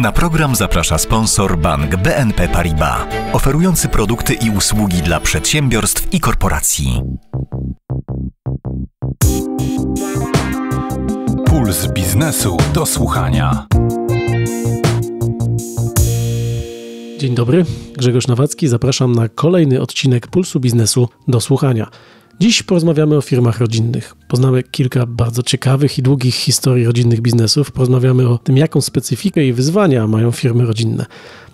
Na program zaprasza sponsor bank BNP Paribas, oferujący produkty i usługi dla przedsiębiorstw i korporacji. Puls biznesu do słuchania. Dzień dobry, Grzegorz Nowacki. Zapraszam na kolejny odcinek Pulsu Biznesu do słuchania. Dziś porozmawiamy o firmach rodzinnych. Poznamy kilka bardzo ciekawych i długich historii rodzinnych biznesów. Porozmawiamy o tym, jaką specyfikę i wyzwania mają firmy rodzinne.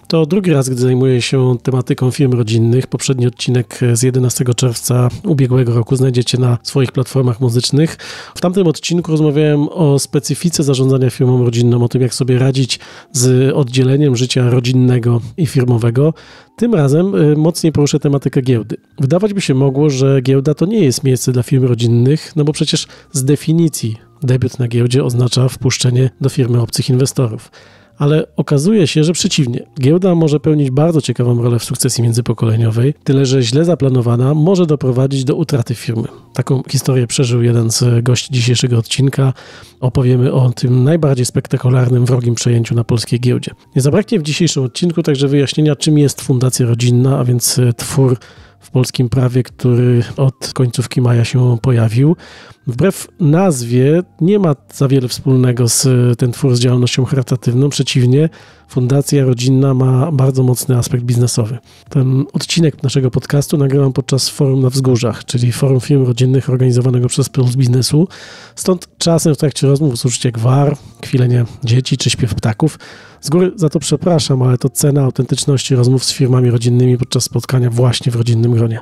To drugi raz, gdy zajmuję się tematyką firm rodzinnych. Poprzedni odcinek z 11 czerwca ubiegłego roku znajdziecie na swoich platformach muzycznych. W tamtym odcinku rozmawiałem o specyfice zarządzania firmą rodzinną, o tym, jak sobie radzić z oddzieleniem życia rodzinnego i firmowego. Tym razem y, mocniej poruszę tematykę giełdy. Wydawać by się mogło, że giełda to nie jest miejsce dla firm rodzinnych, no bo przecież z definicji debiut na giełdzie oznacza wpuszczenie do firmy obcych inwestorów ale okazuje się, że przeciwnie. Giełda może pełnić bardzo ciekawą rolę w sukcesji międzypokoleniowej, tyle że źle zaplanowana może doprowadzić do utraty firmy. Taką historię przeżył jeden z gości dzisiejszego odcinka. Opowiemy o tym najbardziej spektakularnym wrogim przejęciu na polskiej giełdzie. Nie zabraknie w dzisiejszym odcinku także wyjaśnienia, czym jest Fundacja Rodzinna, a więc twór w polskim prawie, który od końcówki maja się pojawił. Wbrew nazwie nie ma za wiele wspólnego z ten twór z działalnością charytatywną. Przeciwnie, Fundacja Rodzinna ma bardzo mocny aspekt biznesowy. Ten odcinek naszego podcastu nagrywam podczas forum na wzgórzach, czyli forum firm rodzinnych organizowanego przez Puls Biznesu. Stąd czasem w trakcie rozmów usłyszycie gwar, kwilenie dzieci czy śpiew ptaków. Z góry za to przepraszam, ale to cena autentyczności rozmów z firmami rodzinnymi podczas spotkania właśnie w rodzinnym gronie.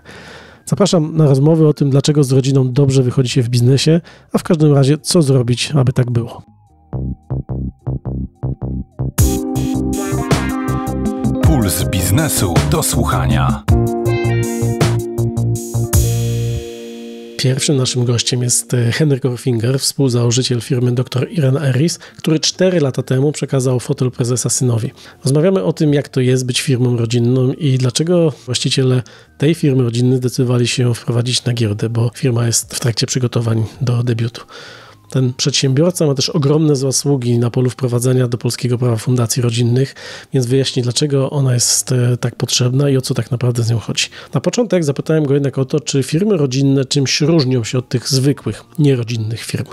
Zapraszam na rozmowy o tym, dlaczego z rodziną dobrze wychodzi się w biznesie, a w każdym razie co zrobić, aby tak było. Puls biznesu do słuchania. Pierwszym naszym gościem jest e, Henryk Orfinger, współzałożyciel firmy Dr. Irene Eris, który 4 lata temu przekazał fotel prezesa synowi. Rozmawiamy o tym, jak to jest być firmą rodzinną i dlaczego właściciele tej firmy rodzinnej zdecydowali się wprowadzić na giełdę, bo firma jest w trakcie przygotowań do debiutu. Ten przedsiębiorca ma też ogromne zasługi na polu wprowadzenia do polskiego prawa fundacji rodzinnych, więc wyjaśni, dlaczego ona jest e, tak potrzebna i o co tak naprawdę z nią chodzi. Na początek zapytałem go jednak o to, czy firmy rodzinne czymś różnią się od tych zwykłych, nierodzinnych firm.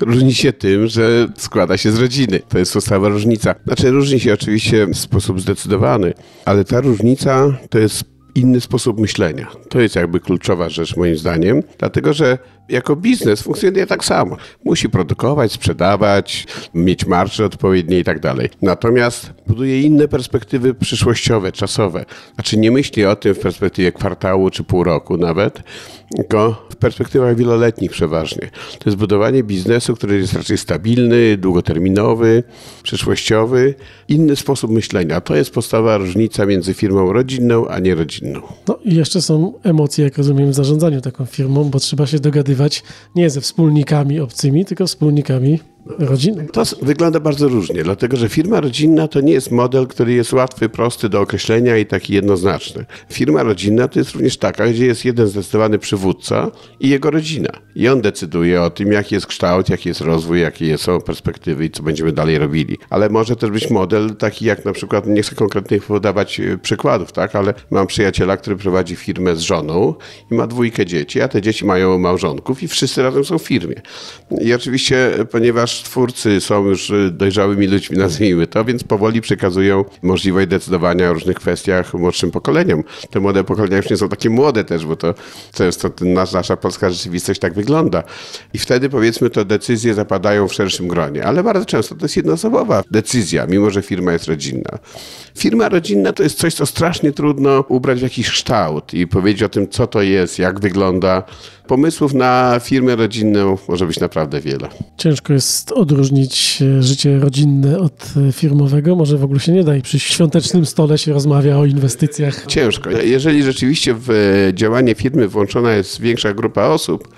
Różni się tym, że składa się z rodziny. To jest podstawowa różnica. Znaczy różni się oczywiście w sposób zdecydowany, ale ta różnica to jest inny sposób myślenia. To jest jakby kluczowa rzecz moim zdaniem, dlatego że jako biznes funkcjonuje tak samo. Musi produkować, sprzedawać, mieć marże odpowiednie i tak dalej. Natomiast buduje inne perspektywy przyszłościowe, czasowe. Znaczy nie myśli o tym w perspektywie kwartału czy pół roku nawet, tylko w perspektywach wieloletnich przeważnie. To jest budowanie biznesu, który jest raczej stabilny, długoterminowy, przyszłościowy. Inny sposób myślenia. To jest podstawowa różnica między firmą rodzinną, a nierodzinną. No i jeszcze są emocje, jak rozumiem, w zarządzaniu taką firmą, bo trzeba się dogadywać nie ze wspólnikami obcymi, tylko wspólnikami rodziny. To wygląda bardzo różnie, dlatego że firma rodzinna to nie jest model, który jest łatwy, prosty do określenia i taki jednoznaczny. Firma rodzinna to jest również taka, gdzie jest jeden zdecydowany przywódca i jego rodzina. I on decyduje o tym, jaki jest kształt, jaki jest rozwój, jakie są perspektywy i co będziemy dalej robili. Ale może też być model taki jak na przykład, nie chcę konkretnie podawać e, przykładów, tak, ale mam przyjaciela, który prowadzi firmę z żoną i ma dwójkę dzieci, a te dzieci mają małżonków i wszyscy razem są w firmie. I oczywiście, ponieważ twórcy są już y, dojrzałymi ludźmi, nazwijmy to, więc powoli przekazują możliwość decydowania o różnych kwestiach młodszym pokoleniom. Te młode pokolenia już nie są takie młode też, bo to często nasza polska rzeczywistość tak wygląda. I wtedy powiedzmy to decyzje zapadają w szerszym gronie, ale bardzo często to jest jednoosobowa decyzja, mimo że firma jest rodzinna. Firma rodzinna to jest coś, co strasznie trudno ubrać w jakiś kształt i powiedzieć o tym, co to jest, jak wygląda. Pomysłów na firmę rodzinną może być naprawdę wiele. Ciężko jest odróżnić e, życie rodzinne od e, firmowego. Może w ogóle się nie da i przy świątecznym stole się rozmawia o inwestycjach. Ciężko. Jeżeli rzeczywiście w e, działanie firmy włączona jest większa grupa osób,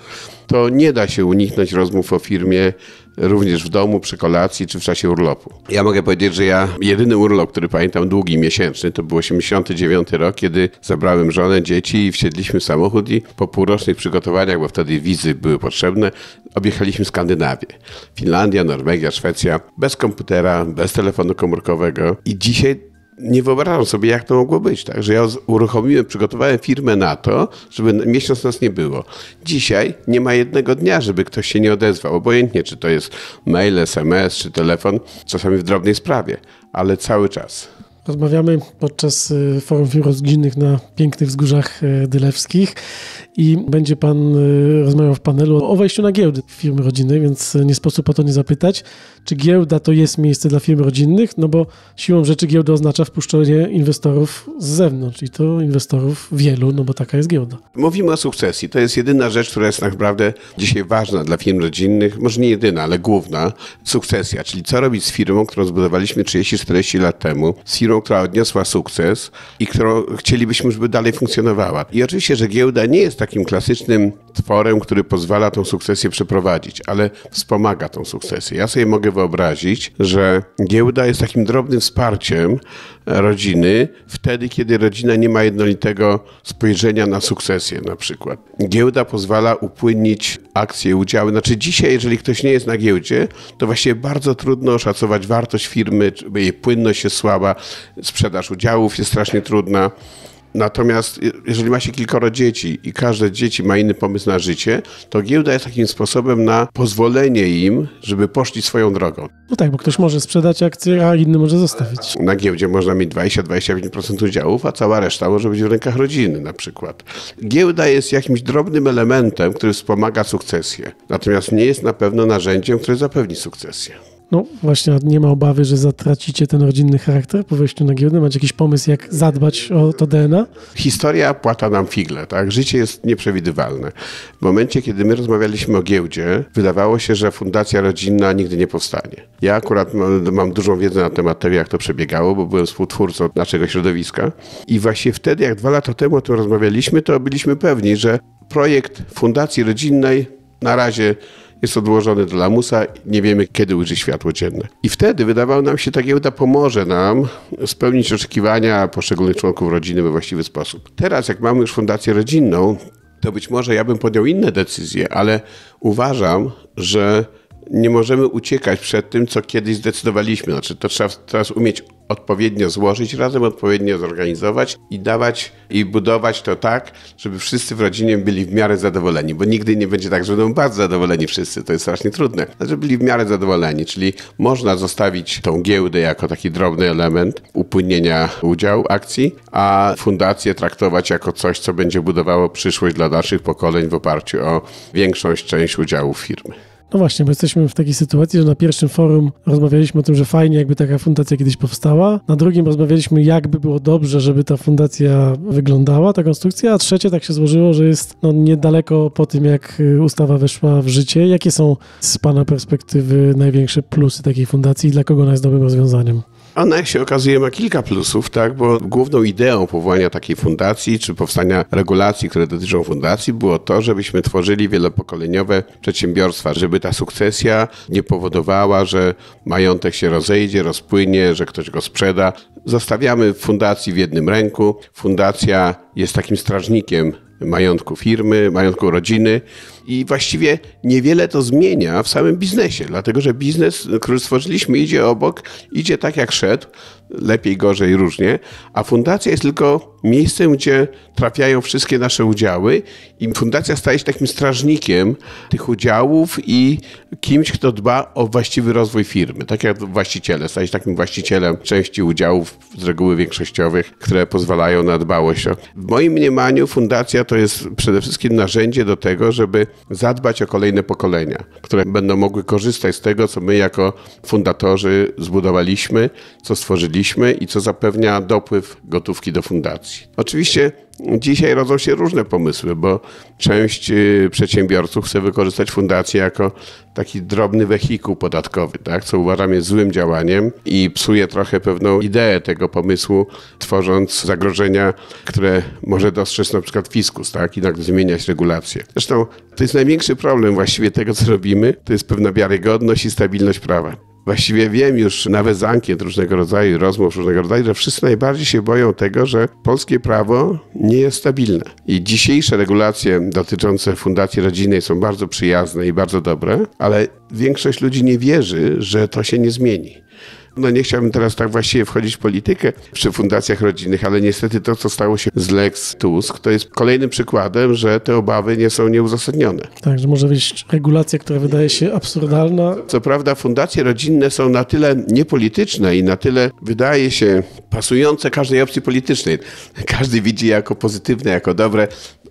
to nie da się uniknąć rozmów o firmie również w domu, przy kolacji czy w czasie urlopu. Ja mogę powiedzieć, że ja jedyny urlop, który pamiętam długi, miesięczny, to był 89 rok, kiedy zabrałem żonę, dzieci i wsiedliśmy w samochód i po półrocznych przygotowaniach, bo wtedy wizy były potrzebne, objechaliśmy Skandynawię. Finlandia, Norwegia, Szwecja, bez komputera, bez telefonu komórkowego i dzisiaj nie wyobrażam sobie, jak to mogło być. Tak? Że ja uruchomiłem, przygotowałem firmę na to, żeby miesiąc nas nie było. Dzisiaj nie ma jednego dnia, żeby ktoś się nie odezwał. Obojętnie, czy to jest mail, SMS, czy telefon, czasami w drobnej sprawie, ale cały czas. Rozmawiamy podczas y, Forum Firm na pięknych wzgórzach y, dylewskich i będzie Pan y, rozmawiał w panelu o wejściu na giełdę firmy rodzinnej, więc nie sposób o to nie zapytać, czy giełda to jest miejsce dla firm rodzinnych, no bo siłą rzeczy giełda oznacza wpuszczenie inwestorów z zewnątrz i to inwestorów wielu, no bo taka jest giełda. Mówimy o sukcesji. To jest jedyna rzecz, która jest tak naprawdę dzisiaj ważna dla firm rodzinnych, może nie jedyna, ale główna, sukcesja, czyli co robić z firmą, którą zbudowaliśmy 30-40 lat temu, z firmą, która odniosła sukces i którą chcielibyśmy, żeby dalej funkcjonowała. I oczywiście, że giełda nie jest takim klasycznym tworem, który pozwala tą sukcesję przeprowadzić, ale wspomaga tą sukcesję. Ja sobie mogę wyobrazić, że giełda jest takim drobnym wsparciem rodziny wtedy, kiedy rodzina nie ma jednolitego spojrzenia na sukcesję na przykład. Giełda pozwala upłynnić akcje, udziały. Znaczy dzisiaj, jeżeli ktoś nie jest na giełdzie, to właściwie bardzo trudno oszacować wartość firmy, jej płynność jest słaba, sprzedaż udziałów jest strasznie trudna. Natomiast jeżeli ma się kilkoro dzieci i każde dzieci ma inny pomysł na życie, to giełda jest takim sposobem na pozwolenie im, żeby poszli swoją drogą. No tak, bo ktoś może sprzedać akcję, a inny może zostawić. Na giełdzie można mieć 20-25% udziałów, a cała reszta może być w rękach rodziny na przykład. Giełda jest jakimś drobnym elementem, który wspomaga sukcesję. Natomiast nie jest na pewno narzędziem, które zapewni sukcesję. No właśnie, nie ma obawy, że zatracicie ten rodzinny charakter po wejściu na giełdę? Macie jakiś pomysł, jak zadbać o to DNA? Historia płata nam figle, tak? Życie jest nieprzewidywalne. W momencie, kiedy my rozmawialiśmy o giełdzie, wydawało się, że fundacja rodzinna nigdy nie powstanie. Ja akurat mam, mam dużą wiedzę na temat tego, jak to przebiegało, bo byłem współtwórcą naszego środowiska. I właśnie wtedy, jak dwa lata temu o tym rozmawialiśmy, to byliśmy pewni, że projekt fundacji rodzinnej na razie jest odłożony do lamusa, nie wiemy kiedy ujrzy światło dzienne. I wtedy wydawało nam się, ta giełda pomoże nam spełnić oczekiwania poszczególnych członków rodziny we właściwy sposób. Teraz, jak mamy już fundację rodzinną, to być może ja bym podjął inne decyzje, ale uważam, że nie możemy uciekać przed tym, co kiedyś zdecydowaliśmy. Znaczy, to trzeba teraz umieć odpowiednio złożyć razem, odpowiednio zorganizować i dawać i budować to tak, żeby wszyscy w rodzinie byli w miarę zadowoleni, bo nigdy nie będzie tak, że będą bardzo zadowoleni wszyscy, to jest strasznie trudne, ale żeby byli w miarę zadowoleni, czyli można zostawić tą giełdę jako taki drobny element upłynienia udziału akcji, a fundację traktować jako coś, co będzie budowało przyszłość dla naszych pokoleń w oparciu o większą część udziałów firmy. No właśnie, bo jesteśmy w takiej sytuacji, że na pierwszym forum rozmawialiśmy o tym, że fajnie jakby taka fundacja kiedyś powstała, na drugim rozmawialiśmy jakby było dobrze, żeby ta fundacja wyglądała, ta konstrukcja, a trzecie tak się złożyło, że jest no, niedaleko po tym, jak ustawa weszła w życie. Jakie są z Pana perspektywy największe plusy takiej fundacji i dla kogo ona jest dobrym rozwiązaniem? Ona, jak się okazuje, ma kilka plusów, tak? bo główną ideą powołania takiej fundacji, czy powstania regulacji, które dotyczą fundacji, było to, żebyśmy tworzyli wielopokoleniowe przedsiębiorstwa, żeby ta sukcesja nie powodowała, że majątek się rozejdzie, rozpłynie, że ktoś go sprzeda. Zostawiamy fundacji w jednym ręku. Fundacja jest takim strażnikiem majątku firmy, majątku rodziny i właściwie niewiele to zmienia w samym biznesie, dlatego że biznes, który stworzyliśmy, idzie obok, idzie tak jak szedł, lepiej, gorzej, różnie, a fundacja jest tylko miejscem, gdzie trafiają wszystkie nasze udziały i fundacja staje się takim strażnikiem tych udziałów i kimś, kto dba o właściwy rozwój firmy, tak jak właściciele, staje się takim właścicielem części udziałów, z reguły większościowych, które pozwalają na dbałość. W moim mniemaniu fundacja to jest przede wszystkim narzędzie do tego, żeby zadbać o kolejne pokolenia, które będą mogły korzystać z tego, co my jako fundatorzy zbudowaliśmy, co stworzyliśmy i co zapewnia dopływ gotówki do fundacji. Oczywiście dzisiaj rodzą się różne pomysły, bo część y, przedsiębiorców chce wykorzystać fundację jako taki drobny wehikuł podatkowy, tak? co uważam jest złym działaniem i psuje trochę pewną ideę tego pomysłu, tworząc zagrożenia, które może dostrzec na przykład fiskus tak? i nagle zmieniać regulacje. Zresztą to jest największy problem właściwie tego, co robimy, to jest pewna wiarygodność i stabilność prawa. Właściwie wiem już nawet z ankiet różnego rodzaju, rozmów różnego rodzaju, że wszyscy najbardziej się boją tego, że polskie prawo nie jest stabilne. I dzisiejsze regulacje dotyczące Fundacji Rodzinnej są bardzo przyjazne i bardzo dobre, ale większość ludzi nie wierzy, że to się nie zmieni. No nie chciałbym teraz tak właściwie wchodzić w politykę przy fundacjach rodzinnych, ale niestety to, co stało się z Lex Tusk, to jest kolejnym przykładem, że te obawy nie są nieuzasadnione. Tak, że może być regulacja, która wydaje się absurdalna. Co prawda fundacje rodzinne są na tyle niepolityczne i na tyle, wydaje się, pasujące każdej opcji politycznej. Każdy widzi jako pozytywne, jako dobre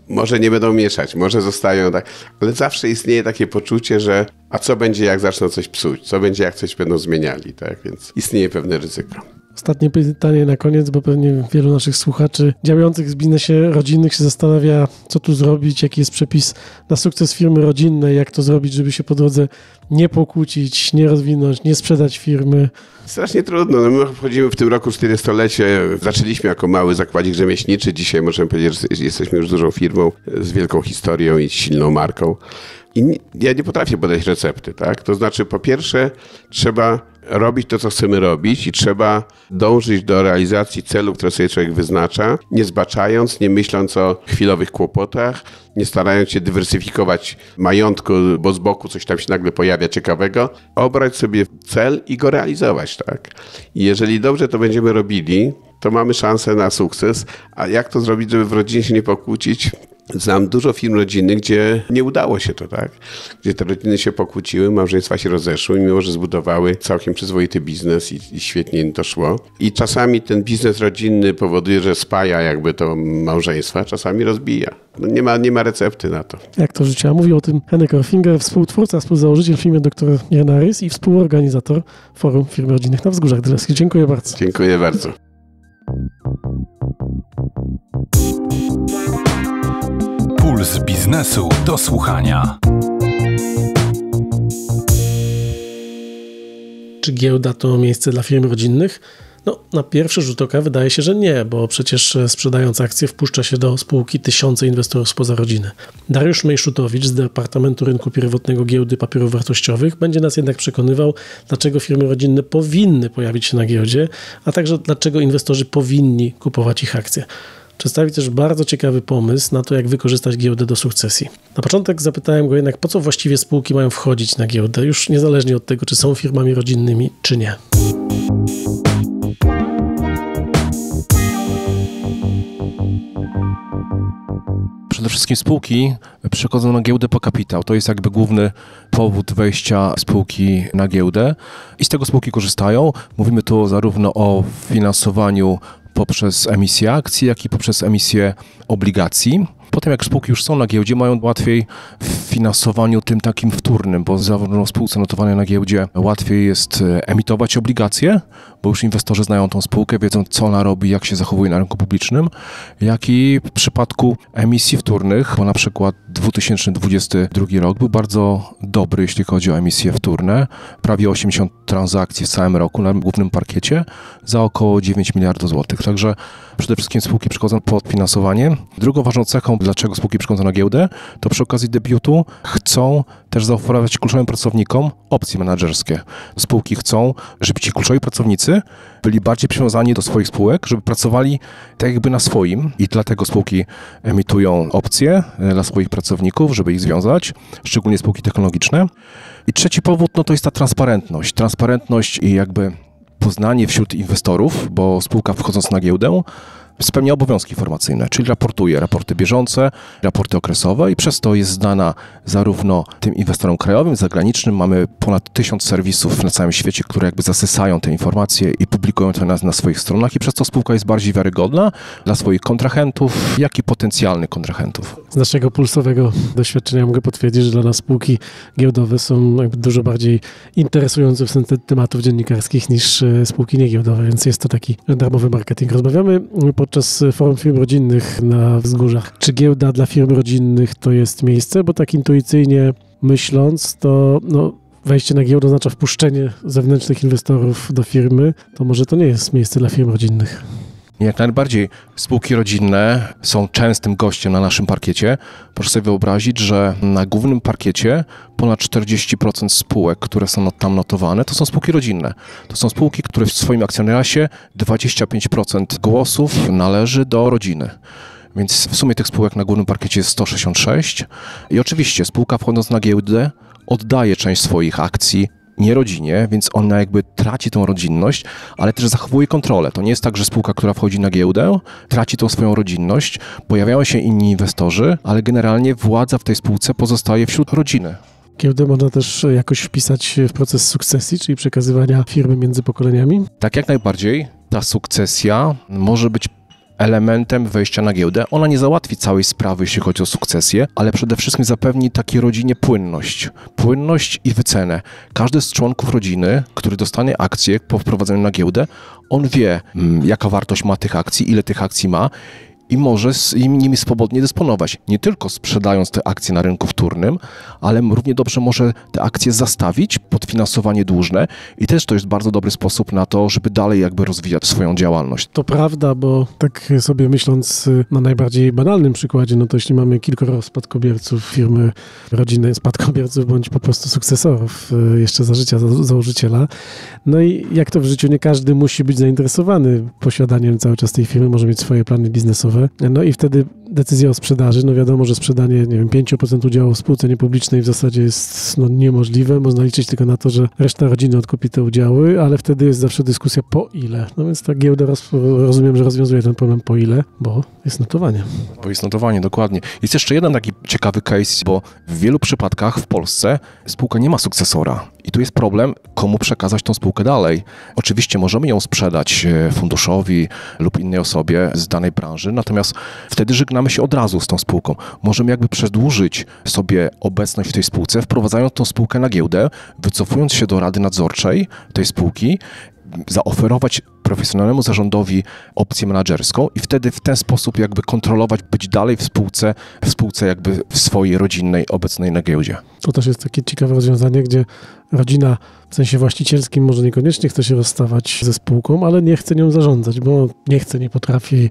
może nie będą mieszać, może zostają tak, ale zawsze istnieje takie poczucie, że a co będzie, jak zaczną coś psuć, co będzie, jak coś będą zmieniali, tak, więc istnieje pewne ryzyko. Ostatnie pytanie na koniec, bo pewnie wielu naszych słuchaczy działających w biznesie rodzinnych się zastanawia, co tu zrobić, jaki jest przepis na sukces firmy rodzinnej, jak to zrobić, żeby się po drodze nie pokłócić, nie rozwinąć, nie sprzedać firmy. Strasznie trudno. No my wchodzimy w tym roku 40-lecie. Zaczęliśmy jako mały zakładzik rzemieślniczy. Dzisiaj możemy powiedzieć, że jesteśmy już dużą firmą z wielką historią i silną marką. I nie, ja nie potrafię podać recepty, tak? To znaczy, po pierwsze, trzeba robić to, co chcemy robić i trzeba dążyć do realizacji celu, które sobie człowiek wyznacza, nie zbaczając, nie myśląc o chwilowych kłopotach, nie starając się dywersyfikować majątku, bo z boku coś tam się nagle pojawia ciekawego. Obrać sobie cel i go realizować, tak? I jeżeli dobrze to będziemy robili, to mamy szansę na sukces. A jak to zrobić, żeby w rodzinie się nie pokłócić? Znam dużo firm rodzinnych, gdzie nie udało się to, tak? Gdzie te rodziny się pokłóciły, małżeństwa się rozeszły, mimo że zbudowały całkiem przyzwoity biznes i, i świetnie im to szło. I czasami ten biznes rodzinny powoduje, że spaja jakby to małżeństwa, czasami rozbija. No nie, ma, nie ma recepty na to. Jak to życie? Mówił o tym Henryk Orfinger, współtwórca, współzałożyciel w firmie dr Jana Rys i współorganizator Forum Firm Rodzinnych na Wzgórzach Dylewskich. Dziękuję bardzo. Dziękuję bardzo. Puls biznesu do słuchania. Czy giełda to miejsce dla firm rodzinnych? No, na pierwszy rzut oka wydaje się, że nie, bo przecież sprzedając akcje wpuszcza się do spółki tysiące inwestorów spoza rodziny. Dariusz Mejszutowicz z Departamentu Rynku Pierwotnego Giełdy Papierów Wartościowych będzie nas jednak przekonywał, dlaczego firmy rodzinne powinny pojawić się na giełdzie, a także dlaczego inwestorzy powinni kupować ich akcje. Przedstawi też bardzo ciekawy pomysł na to, jak wykorzystać giełdę do sukcesji. Na początek zapytałem go jednak, po co właściwie spółki mają wchodzić na giełdę, już niezależnie od tego, czy są firmami rodzinnymi, czy nie. Przede wszystkim spółki przychodzą na giełdę po kapitał. To jest jakby główny powód wejścia spółki na giełdę i z tego spółki korzystają. Mówimy tu zarówno o finansowaniu poprzez emisję akcji, jak i poprzez emisję obligacji. Potem jak spółki już są na giełdzie, mają łatwiej w finansowaniu tym takim wtórnym, bo zarówno spółce notowanej na giełdzie łatwiej jest e, emitować obligacje, bo już inwestorzy znają tą spółkę, wiedzą co ona robi, jak się zachowuje na rynku publicznym, jak i w przypadku emisji wtórnych, bo na przykład 2022 rok był bardzo dobry, jeśli chodzi o emisje wtórne. Prawie 80 transakcji w całym roku na głównym parkiecie za około 9 miliardów złotych. Także przede wszystkim spółki przychodzą po finansowanie. Drugą ważną cechą, dlaczego spółki przychodzą na giełdę, to przy okazji debiutu chcą też zaoferować kluczowym pracownikom opcje menedżerskie. Spółki chcą, żeby ci kluczowi pracownicy byli bardziej przywiązani do swoich spółek, żeby pracowali tak jakby na swoim i dlatego spółki emitują opcje e, dla swoich pracowników, żeby ich związać, szczególnie spółki technologiczne. I trzeci powód, no to jest ta transparentność. Transparentność i jakby poznanie wśród inwestorów, bo spółka wchodząc na giełdę spełnia obowiązki informacyjne, czyli raportuje raporty bieżące, raporty okresowe i przez to jest znana zarówno tym inwestorom krajowym, zagranicznym. Mamy ponad tysiąc serwisów na całym świecie, które jakby zasysają te informacje i publikują to na, na swoich stronach i przez to spółka jest bardziej wiarygodna dla swoich kontrahentów, jak i potencjalnych kontrahentów. Z naszego pulsowego doświadczenia mogę potwierdzić, że dla nas spółki giełdowe są dużo bardziej interesujące w sensie tematów dziennikarskich niż e, spółki niegiełdowe, więc jest to taki darmowy marketing. Rozmawiamy po podczas forum firm rodzinnych na wzgórzach. Czy giełda dla firm rodzinnych to jest miejsce? Bo tak intuicyjnie myśląc, to no, wejście na giełdę oznacza wpuszczenie zewnętrznych inwestorów do firmy, to może to nie jest miejsce dla firm rodzinnych. Jak najbardziej spółki rodzinne są częstym gościem na naszym parkiecie. Proszę sobie wyobrazić, że na głównym parkiecie ponad 40% spółek, które są tam notowane, to są spółki rodzinne. To są spółki, które w swoim akcjonariacie 25% głosów należy do rodziny. Więc w sumie tych spółek na głównym parkiecie jest 166. I oczywiście spółka wchodząc na giełdę oddaje część swoich akcji nie rodzinie, więc ona jakby traci tą rodzinność, ale też zachowuje kontrolę. To nie jest tak, że spółka, która wchodzi na giełdę, traci tą swoją rodzinność, pojawiają się inni inwestorzy, ale generalnie władza w tej spółce pozostaje wśród rodziny. Giełdę można też jakoś wpisać w proces sukcesji, czyli przekazywania firmy między pokoleniami? Tak jak najbardziej. Ta sukcesja może być elementem wejścia na giełdę. Ona nie załatwi całej sprawy, jeśli chodzi o sukcesję, ale przede wszystkim zapewni takiej rodzinie płynność. Płynność i wycenę. Każdy z członków rodziny, który dostanie akcję po wprowadzeniu na giełdę, on wie, mm, jaka wartość ma tych akcji, ile tych akcji ma i może z nimi swobodnie dysponować. Nie tylko sprzedając te akcje na rynku wtórnym, ale równie dobrze może te akcje zastawić pod finansowanie dłużne i też to jest bardzo dobry sposób na to, żeby dalej jakby rozwijać swoją działalność. To prawda, bo tak sobie myśląc y, na najbardziej banalnym przykładzie, no to jeśli mamy kilkoro spadkobierców firmy rodzinnej, spadkobierców bądź po prostu sukcesorów y, jeszcze za życia założyciela, no i jak to w życiu, nie każdy musi być zainteresowany posiadaniem cały czas tej firmy, może mieć swoje plany biznesowe, no i wtedy decyzja o sprzedaży, no wiadomo, że sprzedanie, nie wiem, 5% udziału w spółce niepublicznej w zasadzie jest no, niemożliwe. Można liczyć tylko na to, że reszta rodziny odkupi te udziały, ale wtedy jest zawsze dyskusja po ile. No więc ta giełda roz, rozumiem, że rozwiązuje ten problem po ile, bo jest notowanie. Bo jest notowanie, dokładnie. Jest jeszcze jeden taki ciekawy case, bo w wielu przypadkach w Polsce spółka nie ma sukcesora. I tu jest problem, komu przekazać tą spółkę dalej. Oczywiście możemy ją sprzedać e, funduszowi lub innej osobie z danej branży, natomiast wtedy żegnamy się od razu z tą spółką. Możemy jakby przedłużyć sobie obecność w tej spółce, wprowadzając tą spółkę na giełdę, wycofując się do rady nadzorczej tej spółki zaoferować profesjonalnemu zarządowi opcję menedżerską i wtedy w ten sposób jakby kontrolować, być dalej w spółce, w spółce jakby w swojej rodzinnej, obecnej na giełdzie. To też jest takie ciekawe rozwiązanie, gdzie rodzina w sensie właścicielskim może niekoniecznie chce się rozstawać ze spółką, ale nie chce nią zarządzać, bo nie chce, nie potrafi,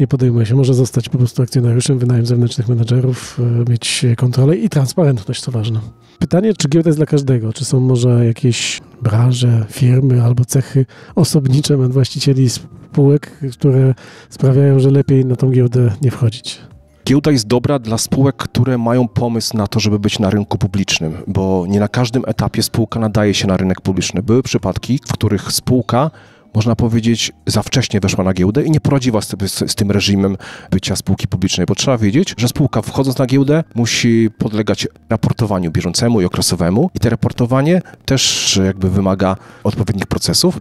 nie podejmuje się. Może zostać po prostu akcjonariuszem, wynajem zewnętrznych menedżerów, e, mieć kontrolę i transparentność, to ważne. Pytanie, czy giełda jest dla każdego? Czy są może jakieś branże, firmy albo cechy osobnicze właścicieli spółek, które sprawiają, że lepiej na tą giełdę nie wchodzić? Giełda jest dobra dla spółek, które mają pomysł na to, żeby być na rynku publicznym, bo nie na każdym etapie spółka nadaje się na rynek publiczny. Były przypadki, w których spółka można powiedzieć, za wcześnie weszła na giełdę i nie poradziła sobie z, z, tym reżimem bycia spółki publicznej, bo trzeba wiedzieć, że spółka wchodząc na giełdę musi podlegać raportowaniu bieżącemu i okresowemu i te raportowanie też jakby wymaga odpowiednich procesów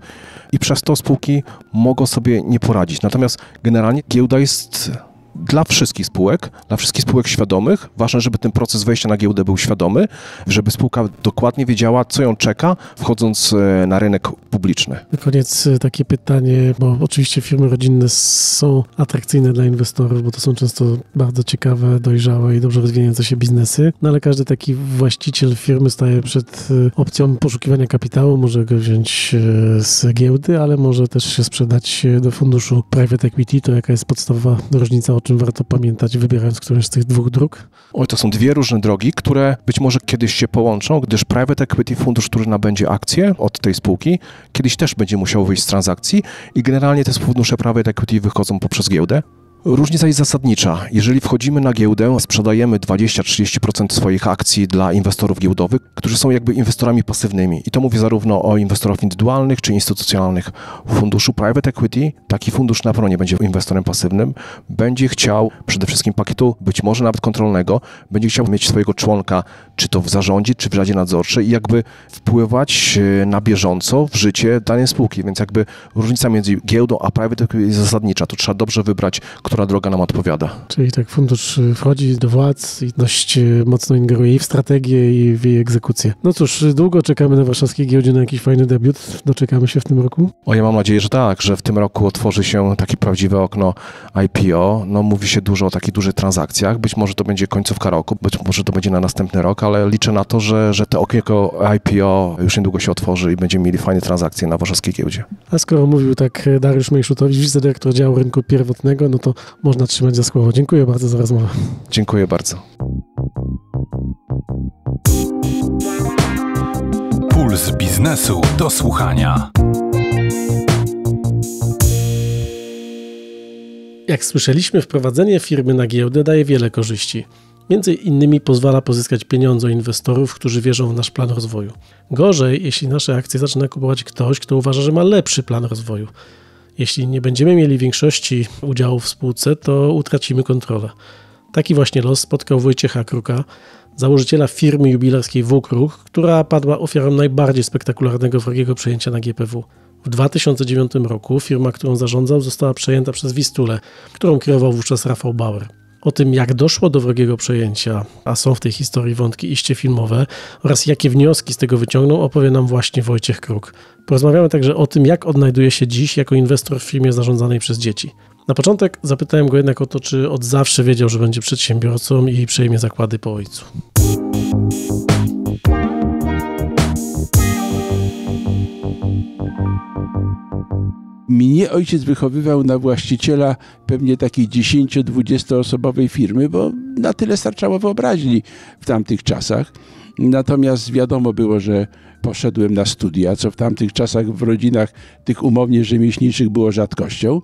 i przez to spółki mogą sobie nie poradzić. Natomiast generalnie giełda jest dla wszystkich spółek, dla wszystkich spółek świadomych. Ważne, żeby ten proces wejścia na giełdę był świadomy, żeby spółka dokładnie wiedziała, co ją czeka, wchodząc e, na rynek publiczny. Na koniec e, takie pytanie, bo oczywiście firmy rodzinne są atrakcyjne dla inwestorów, bo to są często bardzo ciekawe, dojrzałe i dobrze rozwijające się biznesy, no ale każdy taki właściciel firmy staje przed e, opcją poszukiwania kapitału, może go wziąć z giełdy, ale może też się sprzedać do funduszu private equity, to jaka jest podstawowa różnica od czym warto pamiętać, wybierając którąś z tych dwóch dróg? Oj, to są dwie różne drogi, które być może kiedyś się połączą, gdyż private equity, fundusz, który nabędzie akcje od tej spółki, kiedyś też będzie musiał wyjść z transakcji i generalnie te fundusze private equity wychodzą poprzez giełdę. Różnica jest zasadnicza. Jeżeli wchodzimy na giełdę, sprzedajemy 20-30% swoich akcji dla inwestorów giełdowych, którzy są jakby inwestorami pasywnymi. I to mówię zarówno o inwestorach indywidualnych czy instytucjonalnych. W funduszu private equity taki fundusz na pewno nie będzie inwestorem pasywnym. Będzie chciał przede wszystkim pakietu, być może nawet kontrolnego, będzie chciał mieć swojego członka, czy to w zarządzie, czy w radzie nadzorczej i jakby wpływać e, na bieżąco w życie danej spółki. Więc jakby różnica między giełdą a private equity jest zasadnicza. Tu trzeba dobrze wybrać, która droga nam odpowiada. Czyli tak fundusz y, wchodzi do władz i dość y, mocno ingeruje i w strategię, i w jej egzekucję. No cóż, y, długo czekamy na warszawskiej giełdzie na jakiś fajny debiut. Doczekamy się w tym roku? O, ja mam nadzieję, że tak, że w tym roku otworzy się takie prawdziwe okno IPO. No mówi się dużo o takich dużych transakcjach. Być może to będzie końcówka roku, być może to będzie na następny rok, ale liczę na to, że, że te okienko IPO już niedługo się otworzy i będziemy mieli fajne transakcje na warszawskiej giełdzie. A skoro mówił tak Dariusz Mejszutowicz, wicedyrektor działu rynku pierwotnego, no to można trzymać za słowo. Dziękuję bardzo za rozmowę. Dziękuję bardzo. Puls biznesu do słuchania. Jak słyszeliśmy, wprowadzenie firmy na giełdę daje wiele korzyści. Między innymi pozwala pozyskać pieniądze inwestorów, którzy wierzą w nasz plan rozwoju. Gorzej, jeśli nasze akcje zaczyna kupować ktoś, kto uważa, że ma lepszy plan rozwoju. Jeśli nie będziemy mieli większości udziału w spółce, to utracimy kontrolę. Taki właśnie los spotkał Wojciecha Kruka, założyciela firmy jubilarskiej WKRUK, która padła ofiarą najbardziej spektakularnego wrogiego przejęcia na GPW. W 2009 roku firma, którą zarządzał, została przejęta przez Wistulę, którą kierował wówczas Rafał Bauer. O tym, jak doszło do wrogiego przejęcia, a są w tej historii wątki iście filmowe, oraz jakie wnioski z tego wyciągnął, opowie nam właśnie Wojciech Kruk. Porozmawiamy także o tym, jak odnajduje się dziś jako inwestor w firmie zarządzanej przez dzieci. Na początek zapytałem go jednak o to, czy od zawsze wiedział, że będzie przedsiębiorcą i przejmie zakłady po ojcu. Mnie ojciec wychowywał na właściciela pewnie takiej 10-20 osobowej firmy, bo na tyle starczało wyobraźni w tamtych czasach. Natomiast wiadomo było, że poszedłem na studia, co w tamtych czasach w rodzinach tych umownie rzemieślniczych było rzadkością.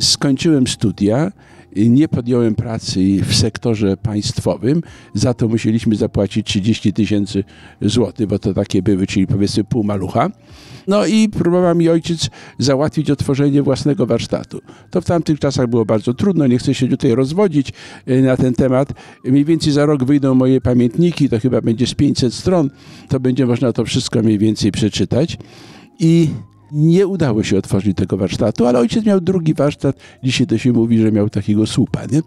Skończyłem studia, nie podjąłem pracy w sektorze państwowym, za to musieliśmy zapłacić 30 tysięcy złotych, bo to takie były, czyli powiedzmy pół malucha. No i próbował mi ojciec załatwić otworzenie własnego warsztatu. To w tamtych czasach było bardzo trudno, nie chcę się tutaj rozwodzić e, na ten temat. Mniej więcej za rok wyjdą moje pamiętniki, to chyba będzie z 500 stron, to będzie można to wszystko mniej więcej przeczytać. I nie udało się otworzyć tego warsztatu, ale ojciec miał drugi warsztat. Dzisiaj to się mówi, że miał takiego słupa. Nie?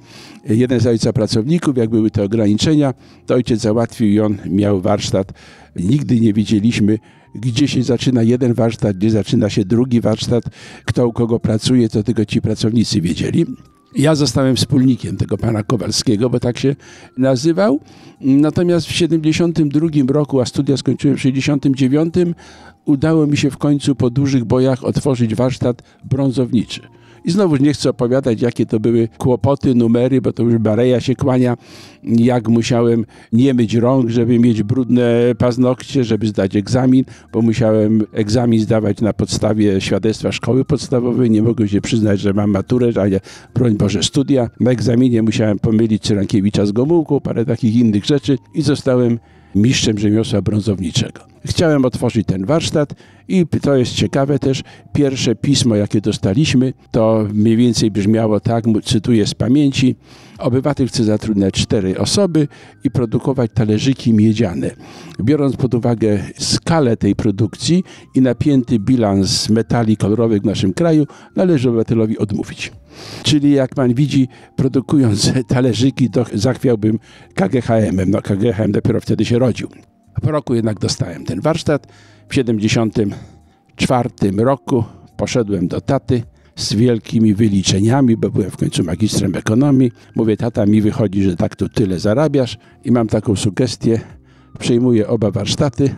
Jeden z ojca pracowników, jak były te ograniczenia, to ojciec załatwił i on miał warsztat. Nigdy nie wiedzieliśmy, gdzie się zaczyna jeden warsztat, gdzie zaczyna się drugi warsztat, kto u kogo pracuje, to tylko ci pracownicy wiedzieli. Ja zostałem wspólnikiem tego pana Kowalskiego, bo tak się nazywał. Natomiast w 72 roku, a studia skończyłem w 69, udało mi się w końcu po dużych bojach otworzyć warsztat brązowniczy. I znowu nie chcę opowiadać, jakie to były kłopoty, numery, bo to już Bareja się kłania, jak musiałem nie myć rąk, żeby mieć brudne paznokcie, żeby zdać egzamin, bo musiałem egzamin zdawać na podstawie świadectwa szkoły podstawowej, nie mogłem się przyznać, że mam maturę, ale broń Boże studia. Na egzaminie musiałem pomylić Cyrankiewicza z Gomułką, parę takich innych rzeczy i zostałem mistrzem rzemiosła brązowniczego. Chciałem otworzyć ten warsztat i to jest ciekawe też, pierwsze pismo, jakie dostaliśmy, to mniej więcej brzmiało tak, cytuję z pamięci, obywatel chce zatrudniać cztery osoby i produkować talerzyki miedziane. Biorąc pod uwagę skalę tej produkcji i napięty bilans metali kolorowych w naszym kraju, należy obywatelowi odmówić. Czyli jak pan widzi, produkując talerzyki, to zachwiałbym KGHM-em. No KGHM dopiero wtedy się rodził. Po roku jednak dostałem ten warsztat. W 74 roku poszedłem do taty z wielkimi wyliczeniami, bo byłem w końcu magistrem ekonomii. Mówię, tata, mi wychodzi, że tak tu tyle zarabiasz i mam taką sugestię, przejmuję oba warsztaty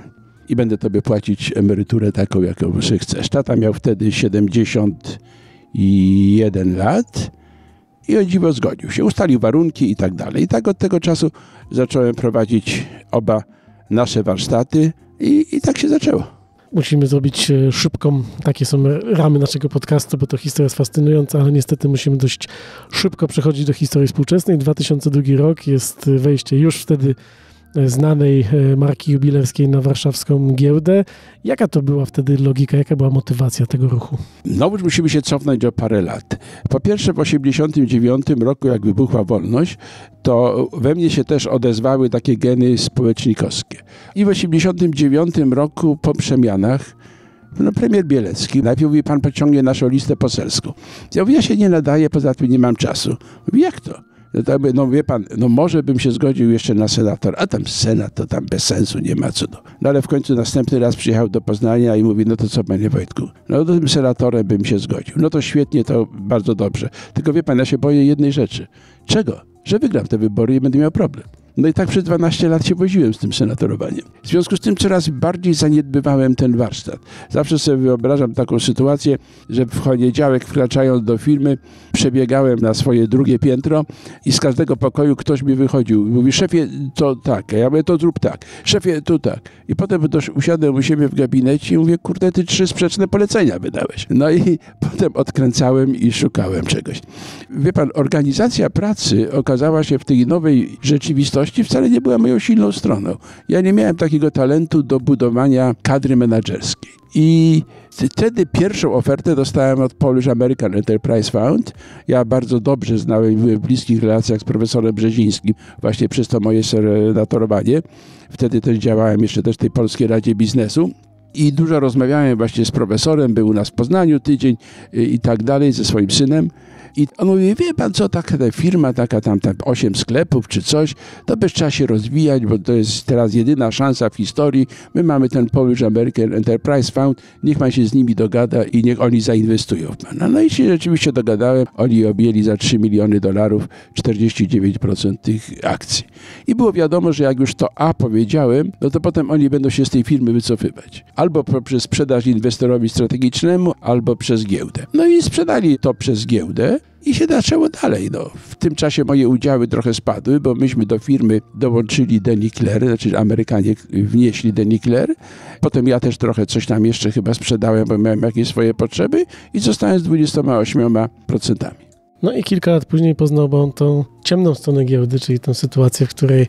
i będę tobie płacić emeryturę taką, jaką chcesz. Tata miał wtedy 71 lat i o dziwo zgodził się. Ustalił warunki i tak dalej. I tak od tego czasu zacząłem prowadzić oba nasze warsztaty i, i tak się zaczęło. Musimy zrobić e, szybką, takie są ramy naszego podcastu, bo to historia jest fascynująca, ale niestety musimy dość szybko przechodzić do historii współczesnej. 2002 rok jest wejście już wtedy znanej e, marki jubilerskiej na warszawską giełdę. Jaka to była wtedy logika, jaka była motywacja tego ruchu? No już musimy się cofnąć o parę lat. Po pierwsze w 1989 roku, jak wybuchła wolność, to we mnie się też odezwały takie geny społecznikowskie. I w 1989 roku po przemianach No premier Bielecki. Najpierw mówi, pan pociągnie naszą listę poselską. Ja mówię, ja się nie nadaję, poza tym nie mam czasu. Mówi, jak to? No, to, no wie pan, no może bym się zgodził jeszcze na senator, a tam senat to tam bez sensu, nie ma co do. No ale w końcu następny raz przyjechał do Poznania i mówi, no to co panie Wojtku, no to tym senatorem bym się zgodził. No to świetnie, to bardzo dobrze. Tylko wie pan, ja się boję jednej rzeczy. Czego? Że wygram te wybory i będę miał problem. No i tak przez 12 lat się woziłem z tym senatorowaniem. W związku z tym coraz bardziej zaniedbywałem ten warsztat. Zawsze sobie wyobrażam taką sytuację, że w poniedziałek wkraczając do firmy, przebiegałem na swoje drugie piętro i z każdego pokoju ktoś mi wychodził. Mówi, szefie, to tak. A ja mówię, to zrób tak. Szefie, tu tak. I potem usiadłem u siebie w gabinecie i mówię, kurde, ty trzy sprzeczne polecenia wydałeś. No i potem odkręcałem i szukałem czegoś. Wie pan, organizacja pracy okazała się w tej nowej rzeczywistości wcale nie była moją silną stroną. Ja nie miałem takiego talentu do budowania kadry menedżerskiej. I wtedy pierwszą ofertę dostałem od Polish American Enterprise Fund. Ja bardzo dobrze znałem, byłem w bliskich relacjach z profesorem Brzezińskim, właśnie przez to moje senatorowanie. Wtedy też działałem jeszcze też w tej Polskiej Radzie Biznesu i dużo rozmawiałem właśnie z profesorem, był u nas w Poznaniu tydzień i tak dalej, ze swoim synem. I on mówi, wie pan co, taka ta firma, taka tam, tam 8 sklepów czy coś, to by trzeba się rozwijać, bo to jest teraz jedyna szansa w historii. My mamy ten Polish American Enterprise Fund, niech pan się z nimi dogada i niech oni zainwestują w pana. No i się rzeczywiście dogadałem, oni objęli za 3 miliony dolarów 49% tych akcji. I było wiadomo, że jak już to A powiedziałem, no to potem oni będą się z tej firmy wycofywać. Albo poprzez sprzedaż inwestorowi strategicznemu, albo przez giełdę. No i sprzedali to przez giełdę i się zaczęło dalej. No. W tym czasie moje udziały trochę spadły, bo myśmy do firmy dołączyli Denikler, znaczy Amerykanie wnieśli Denikler. Potem ja też trochę coś tam jeszcze chyba sprzedałem, bo miałem jakieś swoje potrzeby i zostałem z 28%. No i kilka lat później poznał pan tą ciemną stronę giełdy, czyli tę sytuację, w której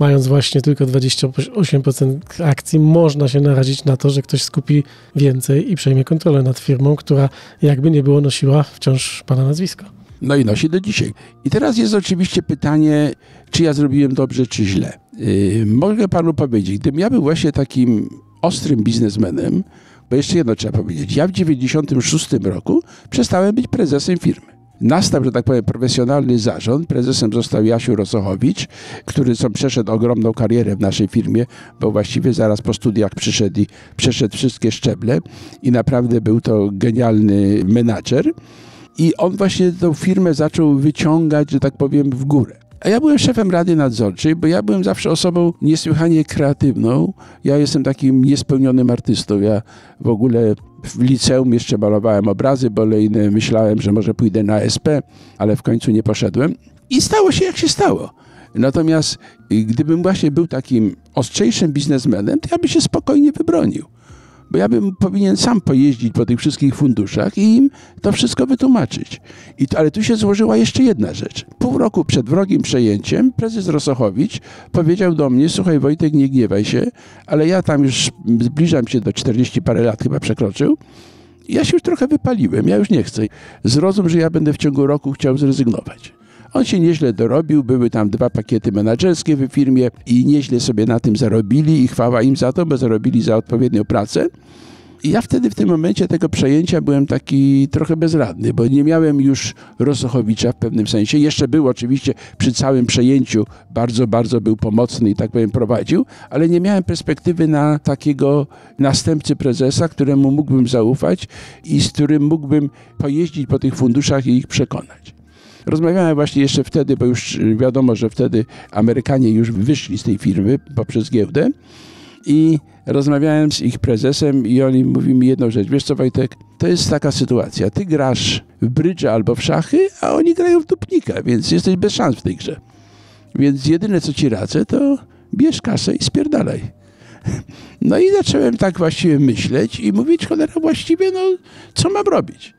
mając właśnie tylko 28% akcji, można się narazić na to, że ktoś skupi więcej i przejmie kontrolę nad firmą, która jakby nie było nosiła wciąż pana nazwisko. No i nosi do dzisiaj. I teraz jest oczywiście pytanie, czy ja zrobiłem dobrze, czy źle. Yy, mogę panu powiedzieć, gdybym ja był właśnie takim ostrym biznesmenem, bo jeszcze jedno trzeba powiedzieć, ja w 96 roku przestałem być prezesem firmy nastał, że tak powiem, profesjonalny zarząd. Prezesem został Jasiu Rosochowicz, który co przeszedł ogromną karierę w naszej firmie, bo właściwie zaraz po studiach przyszedł i przeszedł wszystkie szczeble i naprawdę był to genialny menadżer. I on właśnie tą firmę zaczął wyciągać, że tak powiem, w górę. A ja byłem szefem Rady Nadzorczej, bo ja byłem zawsze osobą niesłychanie kreatywną. Ja jestem takim niespełnionym artystą. Ja w ogóle w liceum jeszcze malowałem obrazy bolejne, myślałem, że może pójdę na SP, ale w końcu nie poszedłem. I stało się jak się stało. Natomiast gdybym właśnie był takim ostrzejszym biznesmenem, to ja bym się spokojnie wybronił bo ja bym powinien sam pojeździć po tych wszystkich funduszach i im to wszystko wytłumaczyć. I, ale tu się złożyła jeszcze jedna rzecz. Pół roku przed wrogim przejęciem prezes Rosochowicz powiedział do mnie, słuchaj Wojtek, nie gniewaj się, ale ja tam już zbliżam się do 40 parę lat, chyba przekroczył, ja się już trochę wypaliłem, ja już nie chcę. Zrozum, że ja będę w ciągu roku chciał zrezygnować. On się nieźle dorobił, były tam dwa pakiety menedżerskie w firmie i nieźle sobie na tym zarobili i chwała im za to, bo zarobili za odpowiednią pracę. I ja wtedy w tym momencie tego przejęcia byłem taki trochę bezradny, bo nie miałem już Rosochowicza w pewnym sensie. Jeszcze był oczywiście przy całym przejęciu bardzo, bardzo był pomocny i tak powiem prowadził, ale nie miałem perspektywy na takiego następcy prezesa, któremu mógłbym zaufać i z którym mógłbym pojeździć po tych funduszach i ich przekonać. Rozmawiałem właśnie jeszcze wtedy, bo już wiadomo, że wtedy Amerykanie już wyszli z tej firmy poprzez giełdę i rozmawiałem z ich prezesem i oni mówi mi jedną rzecz. Wiesz co Wojtek, to jest taka sytuacja. Ty grasz w brydże albo w szachy, a oni grają w dupnika, więc jesteś bez szans w tej grze. Więc jedyne co ci radzę, to bierz kasę i spierdalaj. No i zacząłem tak właściwie myśleć i mówić, cholera, właściwie, no, co mam robić?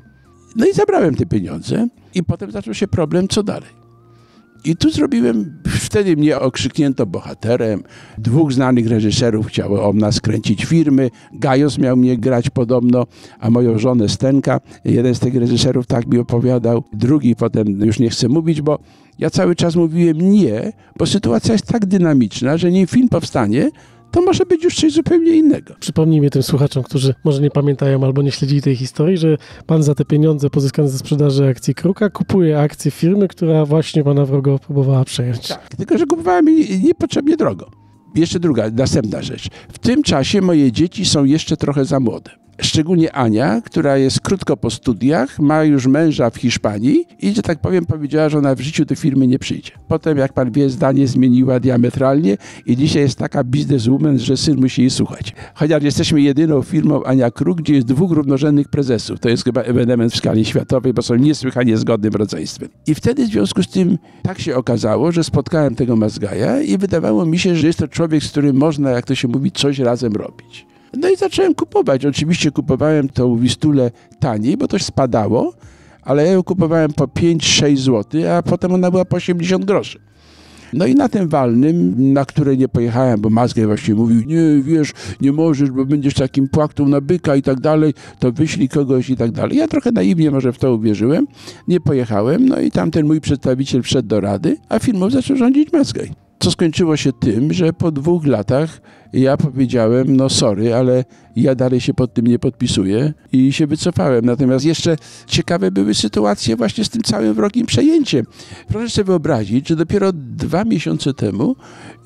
No i zabrałem te pieniądze i potem zaczął się problem, co dalej. I tu zrobiłem, wtedy mnie okrzyknięto bohaterem. Dwóch znanych reżyserów chciało o nas kręcić filmy. Gajos miał mnie grać podobno, a moją żonę Stenka. Jeden z tych reżyserów tak mi opowiadał, drugi potem już nie chcę mówić, bo ja cały czas mówiłem nie, bo sytuacja jest tak dynamiczna, że nim film powstanie, to może być już coś zupełnie innego. Przypomnijmy tym słuchaczom, którzy może nie pamiętają albo nie śledzili tej historii, że pan za te pieniądze pozyskane ze sprzedaży akcji Kruka kupuje akcje firmy, która właśnie pana wrogo próbowała przejąć. Tak, tylko że kupowałem niepotrzebnie drogo. Jeszcze druga, następna rzecz. W tym czasie moje dzieci są jeszcze trochę za młode. Szczególnie Ania, która jest krótko po studiach, ma już męża w Hiszpanii i, że tak powiem, powiedziała, że ona w życiu do firmy nie przyjdzie. Potem, jak pan wie, zdanie zmieniła diametralnie i dzisiaj jest taka bizneswoman, że syn musi jej słuchać. Chociaż jesteśmy jedyną firmą Ania Kruk, gdzie jest dwóch równorzędnych prezesów. To jest chyba ewenement w skali światowej, bo są niesłychanie zgodnym rodzeństwem. I wtedy w związku z tym tak się okazało, że spotkałem tego Mazgaja i wydawało mi się, że jest to człowiek, z którym można, jak to się mówi, coś razem robić. No i zacząłem kupować. Oczywiście kupowałem tą Wistulę taniej, bo to spadało, ale ja ją kupowałem po 5-6 zł, a potem ona była po 80 groszy. No i na tym walnym, na które nie pojechałem, bo Mazgaj właśnie mówił, nie, wiesz, nie możesz, bo będziesz takim płaktą na byka i tak dalej, to wyślij kogoś i tak dalej. Ja trochę naiwnie może w to uwierzyłem, nie pojechałem, no i tamten mój przedstawiciel wszedł do rady, a firmą zaczął rządzić Mazgaj. Co skończyło się tym, że po dwóch latach ja powiedziałem, no sorry, ale ja dalej się pod tym nie podpisuję i się wycofałem. Natomiast jeszcze ciekawe były sytuacje właśnie z tym całym wrogim przejęciem. Proszę sobie wyobrazić, że dopiero dwa miesiące temu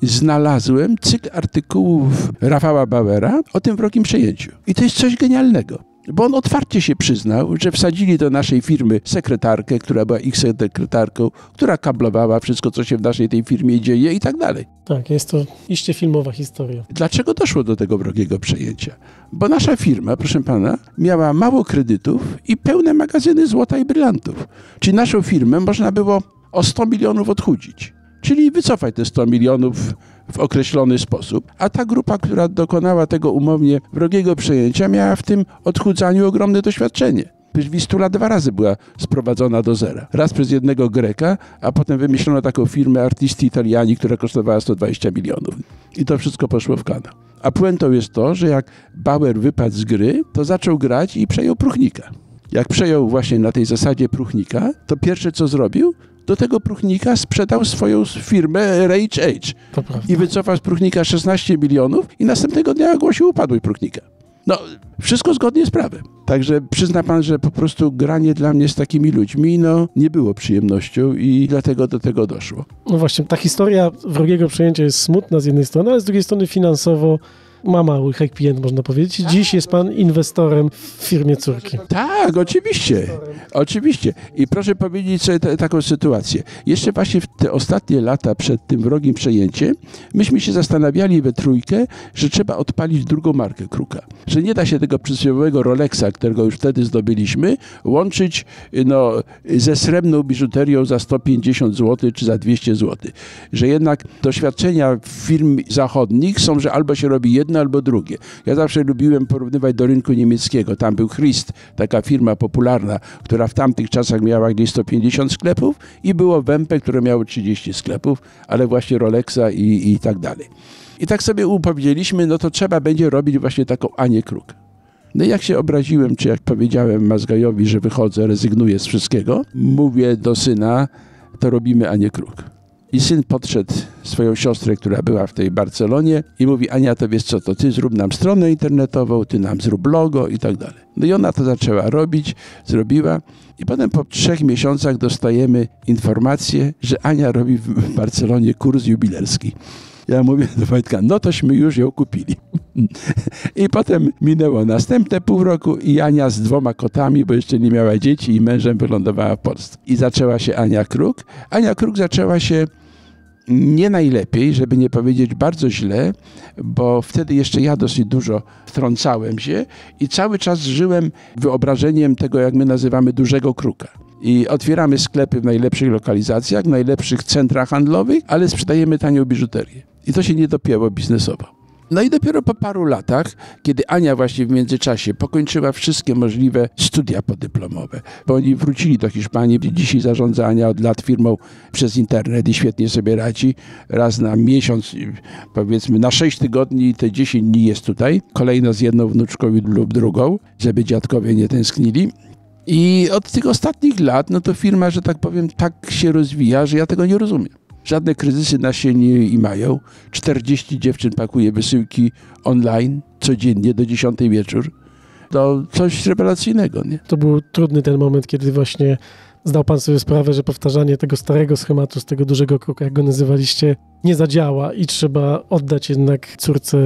znalazłem cykl artykułów Rafała Bauera o tym wrogim przejęciu. I to jest coś genialnego. Bo on otwarcie się przyznał, że wsadzili do naszej firmy sekretarkę, która była ich sekretarką, która kablowała wszystko, co się w naszej tej firmie dzieje i tak dalej. Tak, jest to iście filmowa historia. Dlaczego doszło do tego wrogiego przejęcia? Bo nasza firma, proszę pana, miała mało kredytów i pełne magazyny złota i brylantów. Czyli naszą firmę można było o 100 milionów odchudzić. Czyli wycofać te 100 milionów w określony sposób, a ta grupa, która dokonała tego umownie wrogiego przejęcia, miała w tym odchudzaniu ogromne doświadczenie. Przecież Wistula dwa razy była sprowadzona do zera. Raz przez jednego Greka, a potem wymyślono taką firmę Artisti Italiani, która kosztowała 120 milionów. I to wszystko poszło w kanał. A puentą jest to, że jak Bauer wypadł z gry, to zaczął grać i przejął Pruchnika. Jak przejął właśnie na tej zasadzie Pruchnika, to pierwsze co zrobił, do tego Pruchnika sprzedał swoją firmę Rage Age i wycofał z Pruchnika 16 milionów i następnego dnia ogłosił upadłość Pruchnika. No, wszystko zgodnie z prawem. Także przyzna pan, że po prostu granie dla mnie z takimi ludźmi, no, nie było przyjemnością i dlatego do tego doszło. No właśnie, ta historia wrogiego przejęcia jest smutna z jednej strony, ale z drugiej strony finansowo ma mały end, można powiedzieć. Dziś jest pan inwestorem w firmie córki. Tak, oczywiście. Oczywiście. I proszę powiedzieć sobie taką sytuację. Jeszcze właśnie w te ostatnie lata przed tym wrogim przejęciem, myśmy się zastanawiali we trójkę, że trzeba odpalić drugą markę Kruka. Że nie da się tego przysłowiowego Rolexa, którego już wtedy zdobyliśmy, łączyć no, ze srebrną biżuterią za 150 zł czy za 200 zł. Że jednak doświadczenia firm zachodnich są, że albo się robi jedno, albo drugie. Ja zawsze lubiłem porównywać do rynku niemieckiego. Tam był Christ, taka firma popularna, która w tamtych czasach miała gdzieś 150 sklepów i było Wempę, które miało 30 sklepów, ale właśnie Rolexa i, i tak dalej. I tak sobie upowiedzieliśmy, no to trzeba będzie robić właśnie taką Anię Kruk. No jak się obraziłem, czy jak powiedziałem Mazgajowi, że wychodzę, rezygnuję z wszystkiego, mówię do syna, to robimy Anię Kruk. I syn podszedł swoją siostrę, która była w tej Barcelonie i mówi, Ania, to wiesz co, to ty zrób nam stronę internetową, ty nam zrób logo i tak dalej. No i ona to zaczęła robić, zrobiła i potem po trzech miesiącach dostajemy informację, że Ania robi w Barcelonie kurs jubilerski. Ja mówię do Wojtka, no tośmy już ją kupili. I potem minęło następne pół roku i Ania z dwoma kotami, bo jeszcze nie miała dzieci i mężem wylądowała w Polsce. I zaczęła się Ania Kruk. Ania Kruk zaczęła się nie najlepiej, żeby nie powiedzieć bardzo źle, bo wtedy jeszcze ja dosyć dużo wtrącałem się i cały czas żyłem wyobrażeniem tego, jak my nazywamy dużego kruka. I otwieramy sklepy w najlepszych lokalizacjach, w najlepszych centrach handlowych, ale sprzedajemy tanią biżuterię. I to się nie dopięło biznesowo. No i dopiero po paru latach, kiedy Ania właśnie w międzyczasie pokończyła wszystkie możliwe studia podyplomowe, bo oni wrócili do Hiszpanii, dzisiaj zarządza Ania od lat firmą przez internet i świetnie sobie radzi. Raz na miesiąc, powiedzmy na sześć tygodni, te 10 dni jest tutaj, kolejno z jedną wnuczką lub drugą, żeby dziadkowie nie tęsknili. I od tych ostatnich lat, no to firma, że tak powiem, tak się rozwija, że ja tego nie rozumiem. Żadne kryzysy nas się nie imają. 40 dziewczyn pakuje wysyłki online codziennie do 10 wieczór. To coś rewelacyjnego, nie? To był trudny ten moment, kiedy właśnie zdał pan sobie sprawę, że powtarzanie tego starego schematu, z tego dużego kroku, jak go nazywaliście, nie zadziała i trzeba oddać jednak córce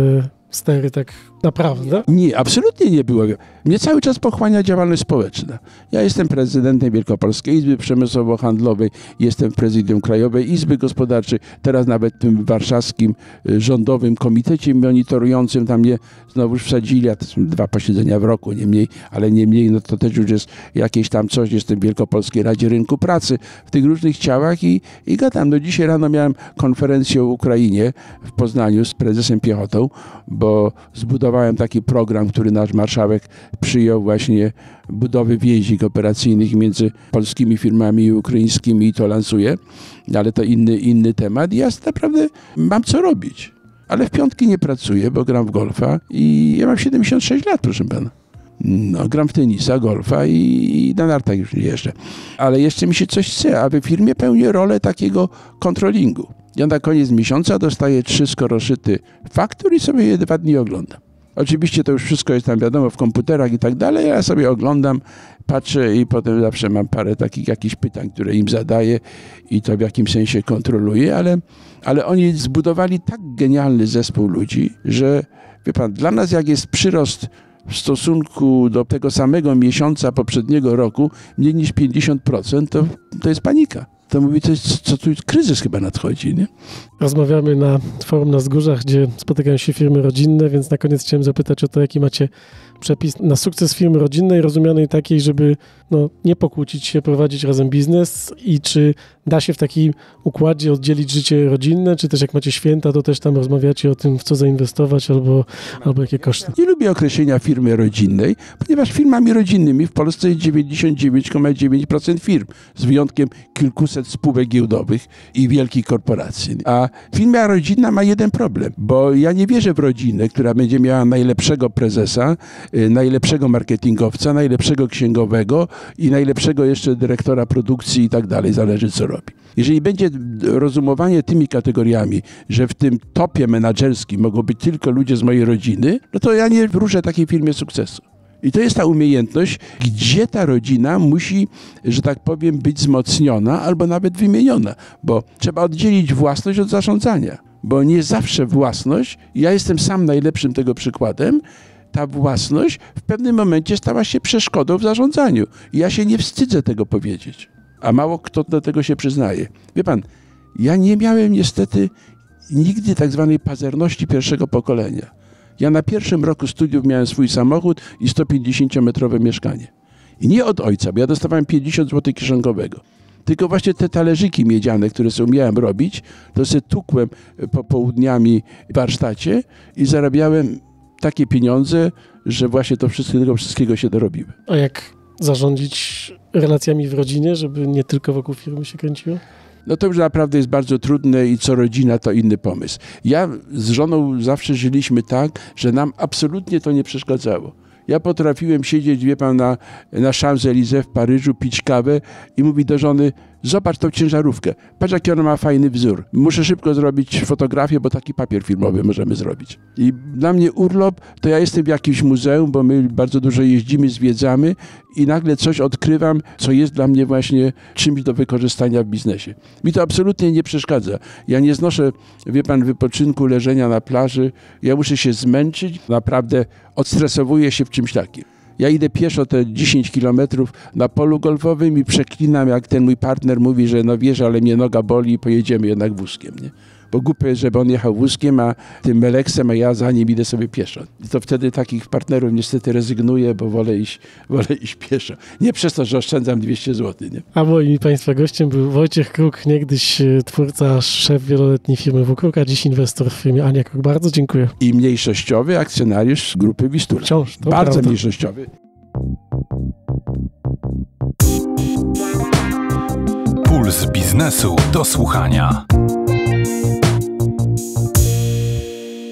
stery tak naprawdę? Nie, absolutnie nie było. Mnie cały czas pochłania działalność społeczna. Ja jestem prezydentem Wielkopolskiej Izby Przemysłowo-Handlowej, jestem w prezydium Krajowej Izby Gospodarczej, teraz nawet w tym warszawskim y, rządowym komitecie monitorującym, tam mnie znowu wsadzili, a to są dwa posiedzenia w roku, nie mniej, ale nie mniej, no to też już jest jakieś tam coś, jestem w Wielkopolskiej Radzie Rynku Pracy, w tych różnych ciałach i, i gadam. No dzisiaj rano miałem konferencję o Ukrainie w Poznaniu z prezesem Piechotą, bo zbudowałem taki program, który nasz marszałek przyjął właśnie budowy więzi kooperacyjnych między polskimi firmami i ukraińskimi i to lansuje, ale to inny, inny temat. Ja naprawdę mam co robić. Ale w piątki nie pracuję, bo gram w golfa i ja mam 76 lat, proszę pana. No, gram w tenisa, golfa i, i na nartach już nie jeżdżę. Ale jeszcze mi się coś chce, aby w firmie pełnię rolę takiego kontrolingu. Ja na koniec miesiąca dostaję trzy skoroszyty faktur i sobie je dwa dni oglądam. Oczywiście to już wszystko jest tam wiadomo w komputerach i tak dalej, ja sobie oglądam, patrzę i potem zawsze mam parę takich jakichś pytań, które im zadaję i to w jakimś sensie kontroluję, ale, ale oni zbudowali tak genialny zespół ludzi, że wie pan, dla nas jak jest przyrost w stosunku do tego samego miesiąca poprzedniego roku mniej niż 50%, to, to jest panika to mówi, to jest, co tu kryzys chyba nadchodzi, nie? Rozmawiamy na forum na Wzgórzach, gdzie spotykają się firmy rodzinne, więc na koniec chciałem zapytać o to, jaki macie przepis na sukces firmy rodzinnej, rozumianej takiej, żeby no, nie pokłócić się, prowadzić razem biznes i czy da się w takim układzie oddzielić życie rodzinne, czy też jak macie święta, to też tam rozmawiacie o tym, w co zainwestować albo, albo jakie koszty. Nie lubię określenia firmy rodzinnej, ponieważ firmami rodzinnymi w Polsce jest 99,9% firm, z wyjątkiem kilkuset spółek giełdowych i wielkich korporacji. A firma rodzinna ma jeden problem, bo ja nie wierzę w rodzinę, która będzie miała najlepszego prezesa, najlepszego marketingowca, najlepszego księgowego i najlepszego jeszcze dyrektora produkcji i tak dalej, zależy co robi. Jeżeli będzie rozumowanie tymi kategoriami, że w tym topie menadżerskim mogą być tylko ludzie z mojej rodziny, no to ja nie wróżę takiej firmie sukcesu. I to jest ta umiejętność, gdzie ta rodzina musi, że tak powiem, być wzmocniona albo nawet wymieniona, bo trzeba oddzielić własność od zarządzania, bo nie zawsze własność, ja jestem sam najlepszym tego przykładem, ta własność w pewnym momencie stała się przeszkodą w zarządzaniu. Ja się nie wstydzę tego powiedzieć. A mało kto do tego się przyznaje. Wie pan, ja nie miałem niestety nigdy tak zwanej pazerności pierwszego pokolenia. Ja na pierwszym roku studiów miałem swój samochód i 150-metrowe mieszkanie. I nie od ojca, bo ja dostawałem 50 zł kieszonkowego. Tylko właśnie te talerzyki miedziane, które sobie umiałem robić, to sobie tukłem popołudniami w warsztacie i zarabiałem takie pieniądze, że właśnie to wszystkiego, wszystkiego się dorobiły. A jak zarządzić relacjami w rodzinie, żeby nie tylko wokół firmy się kręciło? No to już naprawdę jest bardzo trudne i co rodzina to inny pomysł. Ja z żoną zawsze żyliśmy tak, że nam absolutnie to nie przeszkadzało. Ja potrafiłem siedzieć, wie pan, na, na Champs-Élysées w Paryżu, pić kawę i mówić do żony, Zobacz tą ciężarówkę. Patrz, jaki ona ma fajny wzór. Muszę szybko zrobić fotografię, bo taki papier filmowy możemy zrobić. I dla mnie urlop to ja jestem w jakimś muzeum, bo my bardzo dużo jeździmy, zwiedzamy i nagle coś odkrywam, co jest dla mnie właśnie czymś do wykorzystania w biznesie. Mi to absolutnie nie przeszkadza. Ja nie znoszę, wie pan, wypoczynku, leżenia na plaży. Ja muszę się zmęczyć. Naprawdę odstresowuję się w czymś takim. Ja idę pieszo te 10 kilometrów na polu golfowym i przeklinam, jak ten mój partner mówi, że no wiesz, ale mnie noga boli i pojedziemy jednak wózkiem, nie? Bo głupio jest, żeby on jechał wózkiem, a tym meleksem, a ja za nim idę sobie pieszo. I to wtedy takich partnerów niestety rezygnuję, bo wolę iść, wolę iść pieszo. Nie przez to, że oszczędzam 200 zł, nie? A moim Państwa gościem był Wojciech Kruk, niegdyś e, twórca, szef wieloletniej firmy WKRUK, a dziś inwestor w firmie Ania Kruk. Bardzo dziękuję. I mniejszościowy akcjonariusz grupy Wistura. Wciąż, to Bardzo prawda. mniejszościowy. Puls biznesu do słuchania.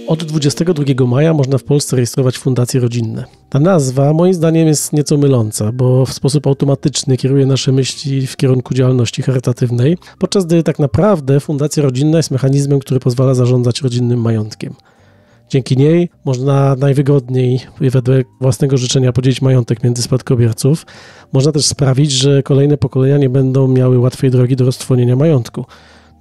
Od 22 maja można w Polsce rejestrować fundacje rodzinne. Ta nazwa moim zdaniem jest nieco myląca, bo w sposób automatyczny kieruje nasze myśli w kierunku działalności charytatywnej, podczas gdy tak naprawdę fundacja rodzinna jest mechanizmem, który pozwala zarządzać rodzinnym majątkiem. Dzięki niej można najwygodniej wedle własnego życzenia podzielić majątek między spadkobierców. Można też sprawić, że kolejne pokolenia nie będą miały łatwej drogi do roztrwonienia majątku.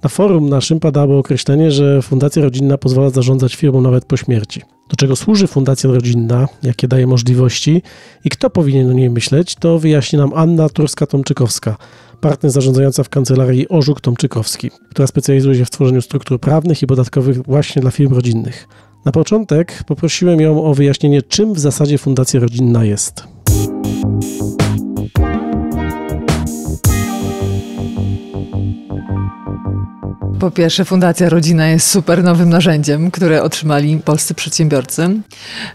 Na forum naszym padało określenie, że fundacja rodzinna pozwala zarządzać firmą nawet po śmierci. Do czego służy fundacja rodzinna, jakie daje możliwości i kto powinien o niej myśleć, to wyjaśni nam Anna Turska-Tomczykowska, partner zarządzająca w kancelarii Orzuk Tomczykowski, która specjalizuje się w tworzeniu struktur prawnych i podatkowych właśnie dla firm rodzinnych. Na początek poprosiłem ją o wyjaśnienie, czym w zasadzie fundacja rodzinna jest. Po pierwsze, Fundacja Rodzina jest super nowym narzędziem, które otrzymali polscy przedsiębiorcy.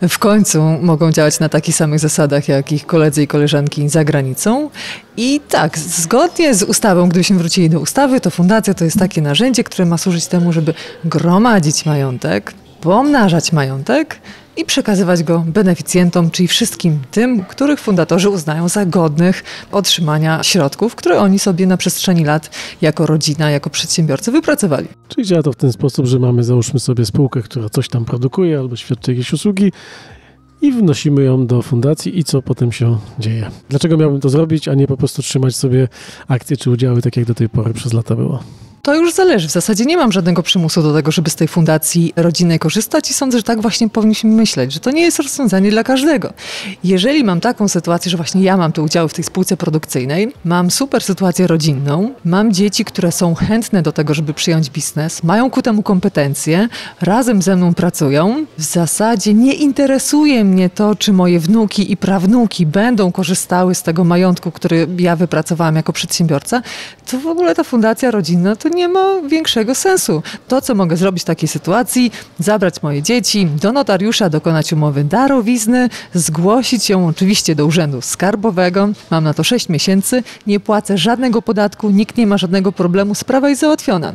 W końcu mogą działać na takich samych zasadach, jak ich koledzy i koleżanki za granicą. I tak, zgodnie z ustawą, gdybyśmy wrócili do ustawy, to fundacja to jest takie narzędzie, które ma służyć temu, żeby gromadzić majątek, pomnażać majątek i przekazywać go beneficjentom, czyli wszystkim tym, których fundatorzy uznają za godnych otrzymania środków, które oni sobie na przestrzeni lat jako rodzina, jako przedsiębiorcy wypracowali. Czyli działa to w ten sposób, że mamy, załóżmy sobie spółkę, która coś tam produkuje albo świadczy jakieś usługi i wnosimy ją do fundacji i co potem się dzieje. Dlaczego miałbym to zrobić, a nie po prostu trzymać sobie akcje czy udziały, tak jak do tej pory przez lata było? To już zależy. W zasadzie nie mam żadnego przymusu do tego, żeby z tej fundacji rodzinnej korzystać i sądzę, że tak właśnie powinniśmy myśleć, że to nie jest rozwiązanie dla każdego. Jeżeli mam taką sytuację, że właśnie ja mam tu udziały w tej spółce produkcyjnej, mam super sytuację rodzinną, mam dzieci, które są chętne do tego, żeby przyjąć biznes, mają ku temu kompetencje, razem ze mną pracują, w zasadzie nie interesuje mnie to, czy moje wnuki i prawnuki będą korzystały z tego majątku, który ja wypracowałam jako przedsiębiorca, to w ogóle ta fundacja rodzinna to nie ma większego sensu. To, co mogę zrobić w takiej sytuacji, zabrać moje dzieci do notariusza, dokonać umowy darowizny, zgłosić ją oczywiście do urzędu skarbowego. Mam na to 6 miesięcy, nie płacę żadnego podatku, nikt nie ma żadnego problemu, sprawa jest załatwiona.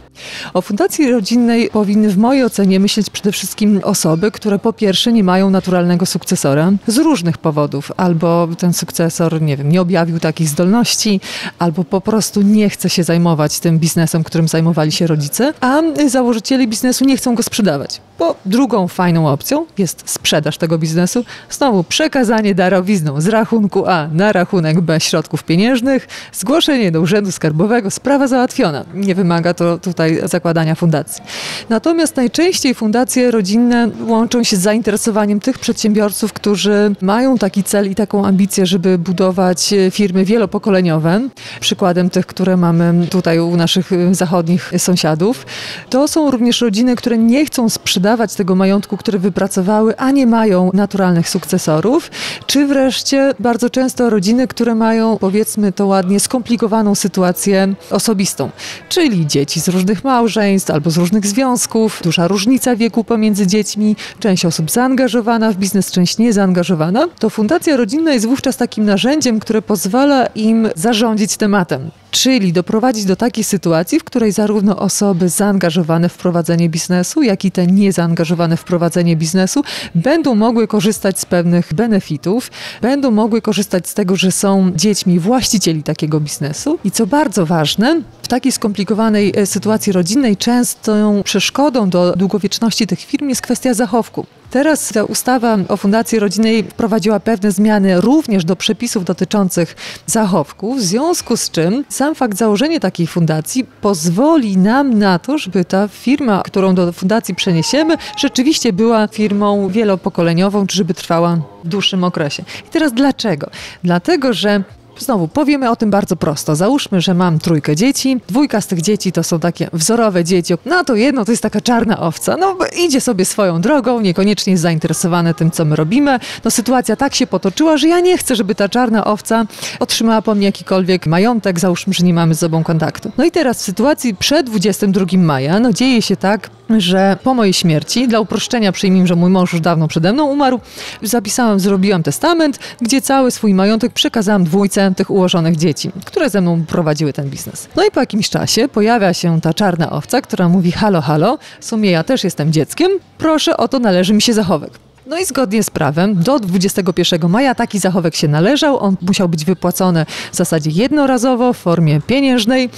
O fundacji rodzinnej powinny w mojej ocenie myśleć przede wszystkim osoby, które po pierwsze nie mają naturalnego sukcesora z różnych powodów, albo ten sukcesor, nie wiem, nie objawił takich zdolności, albo po prostu nie chce się zajmować tym biznesem, którym zajmowali się rodzice, a założyciele biznesu nie chcą go sprzedawać. Bo drugą fajną opcją jest sprzedaż tego biznesu, znowu przekazanie darowizną z rachunku A na rachunek B środków pieniężnych, zgłoszenie do Urzędu Skarbowego, sprawa załatwiona. Nie wymaga to tutaj zakładania fundacji. Natomiast najczęściej fundacje rodzinne łączą się z zainteresowaniem tych przedsiębiorców, którzy mają taki cel i taką ambicję, żeby budować firmy wielopokoleniowe. Przykładem tych, które mamy tutaj u naszych zachodnich sąsiadów. To są również rodziny, które nie chcą sprzedawać tego majątku, który wypracowały, a nie mają naturalnych sukcesorów, czy wreszcie bardzo często rodziny, które mają, powiedzmy to ładnie, skomplikowaną sytuację osobistą, czyli dzieci z różnych małżeństw albo z różnych związków, duża różnica wieku pomiędzy dziećmi, część osób zaangażowana w biznes, część niezaangażowana, to Fundacja Rodzinna jest wówczas takim narzędziem, które pozwala im zarządzić tematem czyli doprowadzić do takiej sytuacji, w której zarówno osoby zaangażowane w prowadzenie biznesu, jak i te niezaangażowane w prowadzenie biznesu będą mogły korzystać z pewnych benefitów, będą mogły korzystać z tego, że są dziećmi właścicieli takiego biznesu i co bardzo ważne, w takiej skomplikowanej e, sytuacji rodzinnej częstą przeszkodą do długowieczności tych firm jest kwestia zachowku. Teraz ta ustawa o Fundacji Rodzinnej wprowadziła pewne zmiany również do przepisów dotyczących zachowków, w związku z czym sam fakt założenia takiej fundacji pozwoli nam na to, żeby ta firma, którą do fundacji przeniesiemy, rzeczywiście była firmą wielopokoleniową, czy żeby trwała w dłuższym okresie. I teraz dlaczego? Dlatego, że Znowu powiemy o tym bardzo prosto. Załóżmy, że mam trójkę dzieci. Dwójka z tych dzieci to są takie wzorowe dzieci. No to jedno to jest taka czarna owca. No idzie sobie swoją drogą, niekoniecznie jest zainteresowane tym, co my robimy. No sytuacja tak się potoczyła, że ja nie chcę, żeby ta czarna owca otrzymała po mnie jakikolwiek majątek. Załóżmy, że nie mamy z sobą kontaktu. No i teraz w sytuacji przed 22 maja, no dzieje się tak, że po mojej śmierci, dla uproszczenia przyjmijmy, że mój mąż już dawno przede mną umarł, zapisałam, zrobiłam testament, gdzie cały swój majątek przekazałam dwójce tych ułożonych dzieci, które ze mną prowadziły ten biznes. No i po jakimś czasie pojawia się ta czarna owca, która mówi: Halo, halo, w sumie ja też jestem dzieckiem, proszę, oto należy mi się zachowek. No i zgodnie z prawem do 21 maja taki zachowek się należał. On musiał być wypłacony w zasadzie jednorazowo w formie pieniężnej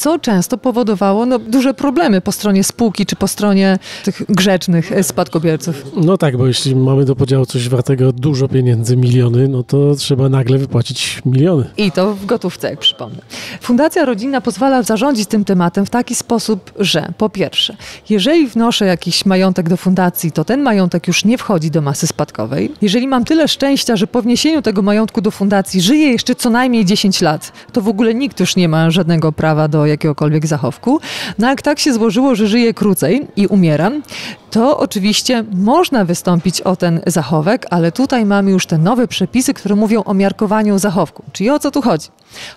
co często powodowało no, duże problemy po stronie spółki czy po stronie tych grzecznych e, spadkobierców. No tak, bo jeśli mamy do podziału coś wartego dużo pieniędzy, miliony, no to trzeba nagle wypłacić miliony. I to w gotówce, jak przypomnę. Fundacja Rodzinna pozwala zarządzić tym tematem w taki sposób, że po pierwsze, jeżeli wnoszę jakiś majątek do fundacji, to ten majątek już nie wchodzi do masy spadkowej. Jeżeli mam tyle szczęścia, że po wniesieniu tego majątku do fundacji żyję jeszcze co najmniej 10 lat, to w ogóle nikt już nie ma żadnego prawa do jakiegokolwiek zachowku. No jak tak się złożyło, że żyję krócej i umieram, to oczywiście można wystąpić o ten zachowek, ale tutaj mamy już te nowe przepisy, które mówią o miarkowaniu zachowku. Czyli o co tu chodzi?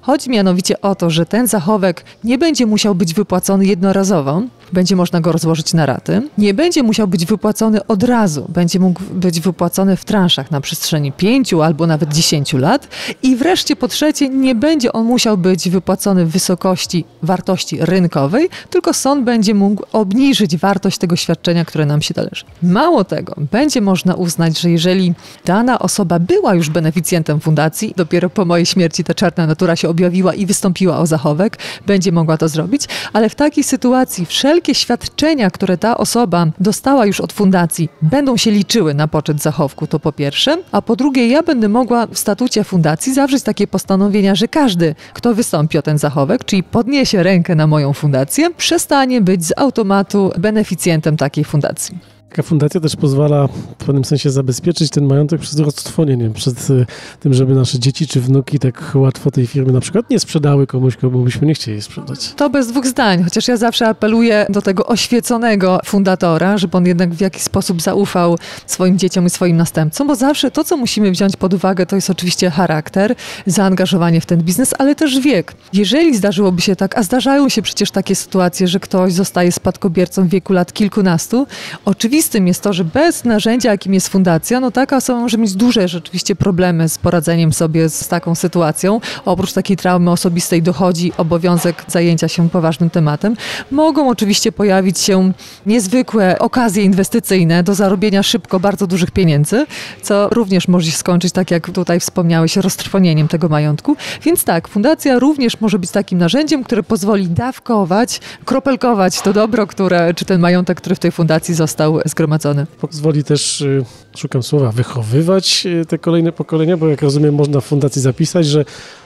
Chodzi mianowicie o to, że ten zachowek nie będzie musiał być wypłacony jednorazowo, będzie można go rozłożyć na raty, nie będzie musiał być wypłacony od razu, będzie mógł być wypłacony w transzach na przestrzeni 5 albo nawet 10 lat. I wreszcie po trzecie nie będzie on musiał być wypłacony w wysokości wartości rynkowej, tylko sąd będzie mógł obniżyć wartość tego świadczenia, które nam się należy. Mało tego, będzie można uznać, że jeżeli dana osoba była już beneficjentem fundacji, dopiero po mojej śmierci ta czarna natura się objawiła i wystąpiła o zachowek, będzie mogła to zrobić, ale w takiej sytuacji wszelkie świadczenia, które ta osoba dostała już od fundacji, będą się liczyły na poczet zachowku, to po pierwsze, a po drugie, ja będę mogła w statucie fundacji zawrzeć takie postanowienia, że każdy, kto wystąpi o ten zachowek, czyli podniesie rękę na moją fundację, przestanie być z automatu beneficjentem takiej fundacji. Taka fundacja też pozwala w pewnym sensie zabezpieczyć ten majątek przed roztrwonieniem, przed y, tym, żeby nasze dzieci czy wnuki tak łatwo tej firmy na przykład nie sprzedały komuś, komu byśmy nie chcieli sprzedać. To bez dwóch zdań, chociaż ja zawsze apeluję do tego oświeconego fundatora, żeby on jednak w jakiś sposób zaufał swoim dzieciom i swoim następcom, bo zawsze to, co musimy wziąć pod uwagę, to jest oczywiście charakter, zaangażowanie w ten biznes, ale też wiek. Jeżeli zdarzyłoby się tak, a zdarzają się przecież takie sytuacje, że ktoś zostaje spadkobiercą w wieku lat kilkunastu, oczywiście oczywistym jest to, że bez narzędzia, jakim jest fundacja, no taka osoba może mieć duże rzeczywiście problemy z poradzeniem sobie z taką sytuacją. Oprócz takiej traumy osobistej dochodzi obowiązek zajęcia się poważnym tematem. Mogą oczywiście pojawić się niezwykłe okazje inwestycyjne do zarobienia szybko bardzo dużych pieniędzy, co również może się skończyć, tak jak tutaj wspomniałeś, roztrwonieniem tego majątku. Więc tak, fundacja również może być takim narzędziem, które pozwoli dawkować, kropelkować to dobro, które, czy ten majątek, który w tej fundacji został zgromadzone. Pozwoli też, y, szukam słowa, wychowywać y, te kolejne pokolenia, bo jak rozumiem, można w fundacji zapisać, że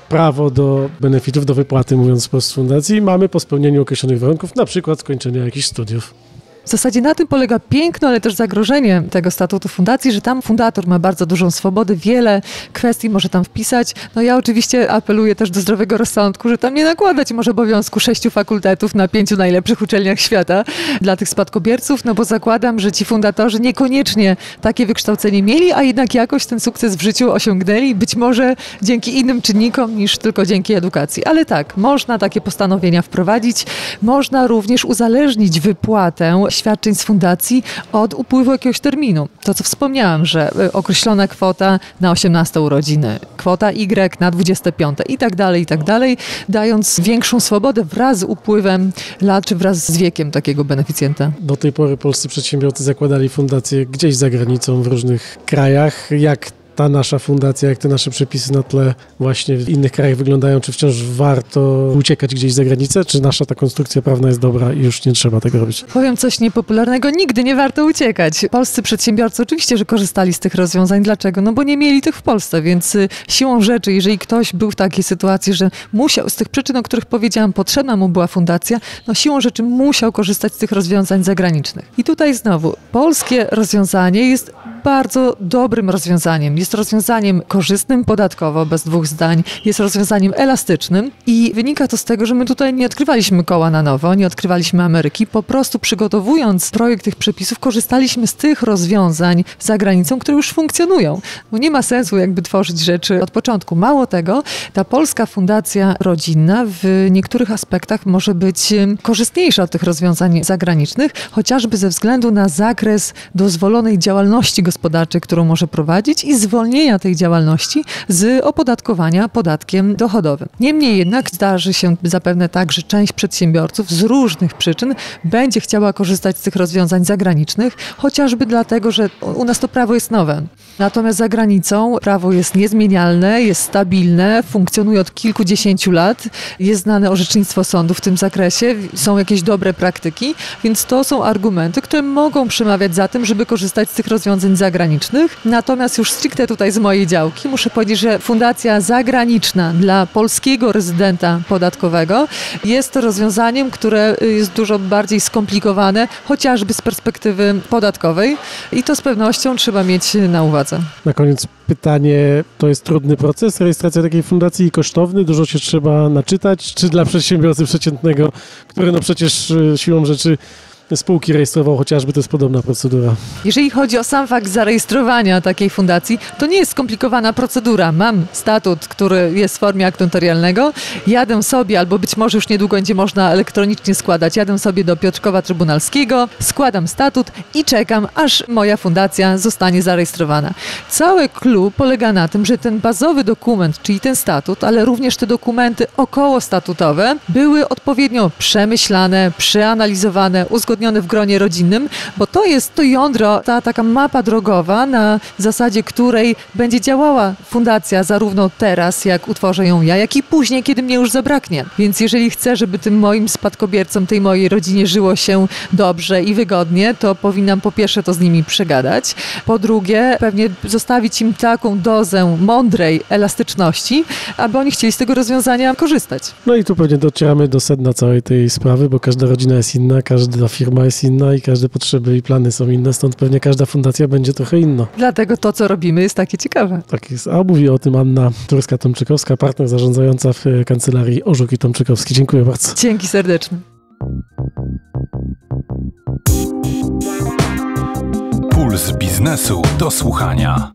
prawo do benefitów, do wypłaty, mówiąc po fundacji, mamy po spełnieniu określonych warunków, na przykład skończenia jakichś studiów. W zasadzie na tym polega piękno, ale też zagrożenie tego statutu fundacji, że tam fundator ma bardzo dużą swobodę, wiele kwestii może tam wpisać. No ja oczywiście apeluję też do zdrowego rozsądku, że tam nie nakładać może obowiązku sześciu fakultetów na pięciu najlepszych uczelniach świata dla tych spadkobierców, no bo zakładam, że ci fundatorzy niekoniecznie takie wykształcenie mieli, a jednak jakoś ten sukces w życiu osiągnęli, być może dzięki innym czynnikom niż tylko dzięki edukacji. Ale tak, można takie postanowienia wprowadzić, można również uzależnić wypłatę świadczeń z fundacji od upływu jakiegoś terminu. To, co wspomniałam, że y, określona kwota na 18 urodziny, kwota Y na 25 i tak dalej, i tak dalej, dając większą swobodę wraz z upływem lat, czy wraz z wiekiem takiego beneficjenta. Do tej pory polscy przedsiębiorcy zakładali fundacje gdzieś za granicą, w różnych krajach. Jak ta nasza fundacja, jak te nasze przepisy na tle właśnie w innych krajach wyglądają, czy wciąż warto uciekać gdzieś za granicę, czy nasza ta konstrukcja prawna jest dobra i już nie trzeba tego robić? Powiem coś niepopularnego, nigdy nie warto uciekać. Polscy przedsiębiorcy oczywiście, że korzystali z tych rozwiązań. Dlaczego? No bo nie mieli tych w Polsce, więc y, siłą rzeczy, jeżeli ktoś był w takiej sytuacji, że musiał, z tych przyczyn, o których powiedziałam, potrzebna mu była fundacja, no siłą rzeczy musiał korzystać z tych rozwiązań zagranicznych. I tutaj znowu, polskie rozwiązanie jest bardzo dobrym rozwiązaniem. Jest rozwiązaniem korzystnym podatkowo, bez dwóch zdań, jest rozwiązaniem elastycznym i wynika to z tego, że my tutaj nie odkrywaliśmy koła na nowo, nie odkrywaliśmy Ameryki, po prostu przygotowując projekt tych przepisów, korzystaliśmy z tych rozwiązań za granicą, które już funkcjonują. Bo nie ma sensu jakby tworzyć rzeczy od początku. Mało tego, ta polska fundacja rodzinna w niektórych aspektach może być korzystniejsza od tych rozwiązań zagranicznych, chociażby ze względu na zakres dozwolonej działalności gospodarczej, którą może prowadzić i zwolnienie zwolnienia tej działalności z opodatkowania podatkiem dochodowym. Niemniej jednak zdarzy się zapewne tak, że część przedsiębiorców z różnych przyczyn będzie chciała korzystać z tych rozwiązań zagranicznych, chociażby dlatego, że u nas to prawo jest nowe. Natomiast za granicą prawo jest niezmienialne, jest stabilne, funkcjonuje od kilkudziesięciu lat, jest znane orzecznictwo sądu w tym zakresie, są jakieś dobre praktyki, więc to są argumenty, które mogą przemawiać za tym, żeby korzystać z tych rozwiązań zagranicznych. Natomiast już stricte tutaj z mojej działki muszę powiedzieć, że fundacja zagraniczna dla polskiego rezydenta podatkowego jest rozwiązaniem, które jest dużo bardziej skomplikowane, chociażby z perspektywy podatkowej i to z pewnością trzeba mieć na uwadze. Na koniec pytanie, to jest trudny proces, rejestracja takiej fundacji i kosztowny, dużo się trzeba naczytać, czy dla przedsiębiorcy przeciętnego, który no przecież y, siłą rzeczy spółki rejestrował chociażby, to jest podobna procedura. Jeżeli chodzi o sam fakt zarejestrowania takiej fundacji, to nie jest skomplikowana procedura. Mam statut, który jest w formie aktu notarialnego, jadę sobie, albo być może już niedługo będzie można elektronicznie składać, jadę sobie do Piotrkowa Trybunalskiego, składam statut i czekam, aż moja fundacja zostanie zarejestrowana. Cały klub polega na tym, że ten bazowy dokument, czyli ten statut, ale również te dokumenty okołostatutowe były odpowiednio przemyślane, przeanalizowane, uzgodnione uzgodniony w gronie rodzinnym, bo to jest to jądro, ta taka mapa drogowa, na zasadzie której będzie działała fundacja zarówno teraz, jak utworzę ją ja, jak i później, kiedy mnie już zabraknie. Więc jeżeli chcę, żeby tym moim spadkobiercom, tej mojej rodzinie żyło się dobrze i wygodnie, to powinnam po pierwsze to z nimi przegadać, po drugie pewnie zostawić im taką dozę mądrej elastyczności, aby oni chcieli z tego rozwiązania korzystać. No i tu pewnie docieramy do sedna całej tej sprawy, bo każda rodzina jest inna, każda firma firma jest inna i każde potrzeby i plany są inne, stąd pewnie każda fundacja będzie trochę inna. Dlatego to, co robimy, jest takie ciekawe. Tak jest. A mówi o tym Anna Turska-Tomczykowska, partner zarządzająca w kancelarii Orzuk i Tomczykowski. Dziękuję bardzo. Dzięki serdecznie. Puls biznesu do słuchania.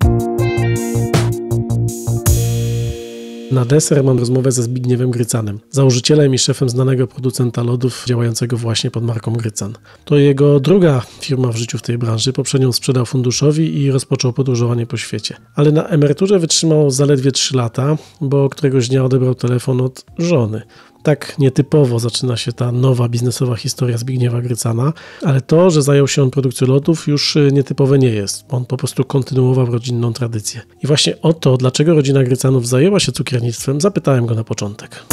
Na deser mam rozmowę ze Zbigniewem Grycanem, założycielem i szefem znanego producenta lodów działającego właśnie pod marką Grycan. To jego druga firma w życiu w tej branży. Poprzednią sprzedał funduszowi i rozpoczął podróżowanie po świecie. Ale na emeryturze wytrzymał zaledwie 3 lata, bo któregoś dnia odebrał telefon od żony. Tak nietypowo zaczyna się ta nowa biznesowa historia Zbigniewa Grycana, ale to, że zajął się on produkcją lotów już y, nietypowe nie jest. On po prostu kontynuował rodzinną tradycję. I właśnie o to, dlaczego rodzina Grycanów zajęła się cukiernictwem, zapytałem go na początek.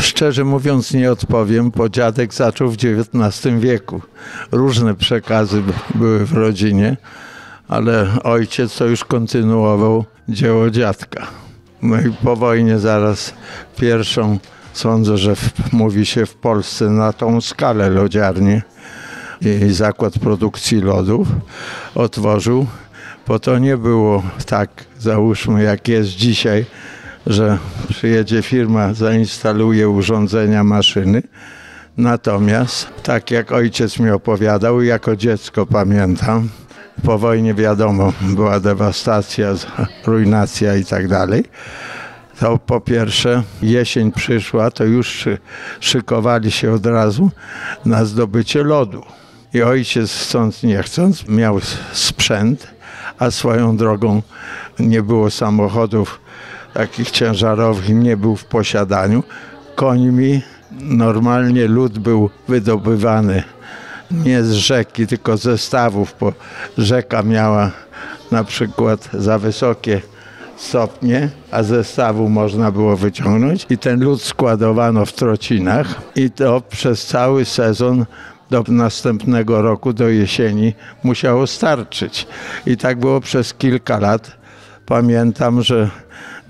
Szczerze mówiąc nie odpowiem, bo dziadek zaczął w XIX wieku. Różne przekazy były w rodzinie ale ojciec to już kontynuował dzieło dziadka. No i po wojnie zaraz pierwszą, sądzę, że w, mówi się w Polsce na tą skalę lodziarnię i zakład produkcji lodów otworzył, bo to nie było tak, załóżmy, jak jest dzisiaj, że przyjedzie firma, zainstaluje urządzenia, maszyny. Natomiast, tak jak ojciec mi opowiadał, jako dziecko pamiętam, po wojnie wiadomo, była dewastacja, ruinacja i tak dalej. To po pierwsze, jesień przyszła, to już szykowali się od razu na zdobycie lodu. I ojciec, chcąc nie chcąc, miał sprzęt, a swoją drogą nie było samochodów takich ciężarowych, nie był w posiadaniu. Końmi normalnie lód był wydobywany nie z rzeki, tylko ze stawów, bo rzeka miała na przykład za wysokie stopnie, a ze stawu można było wyciągnąć i ten lód składowano w trocinach i to przez cały sezon do następnego roku, do jesieni musiało starczyć. I tak było przez kilka lat. Pamiętam, że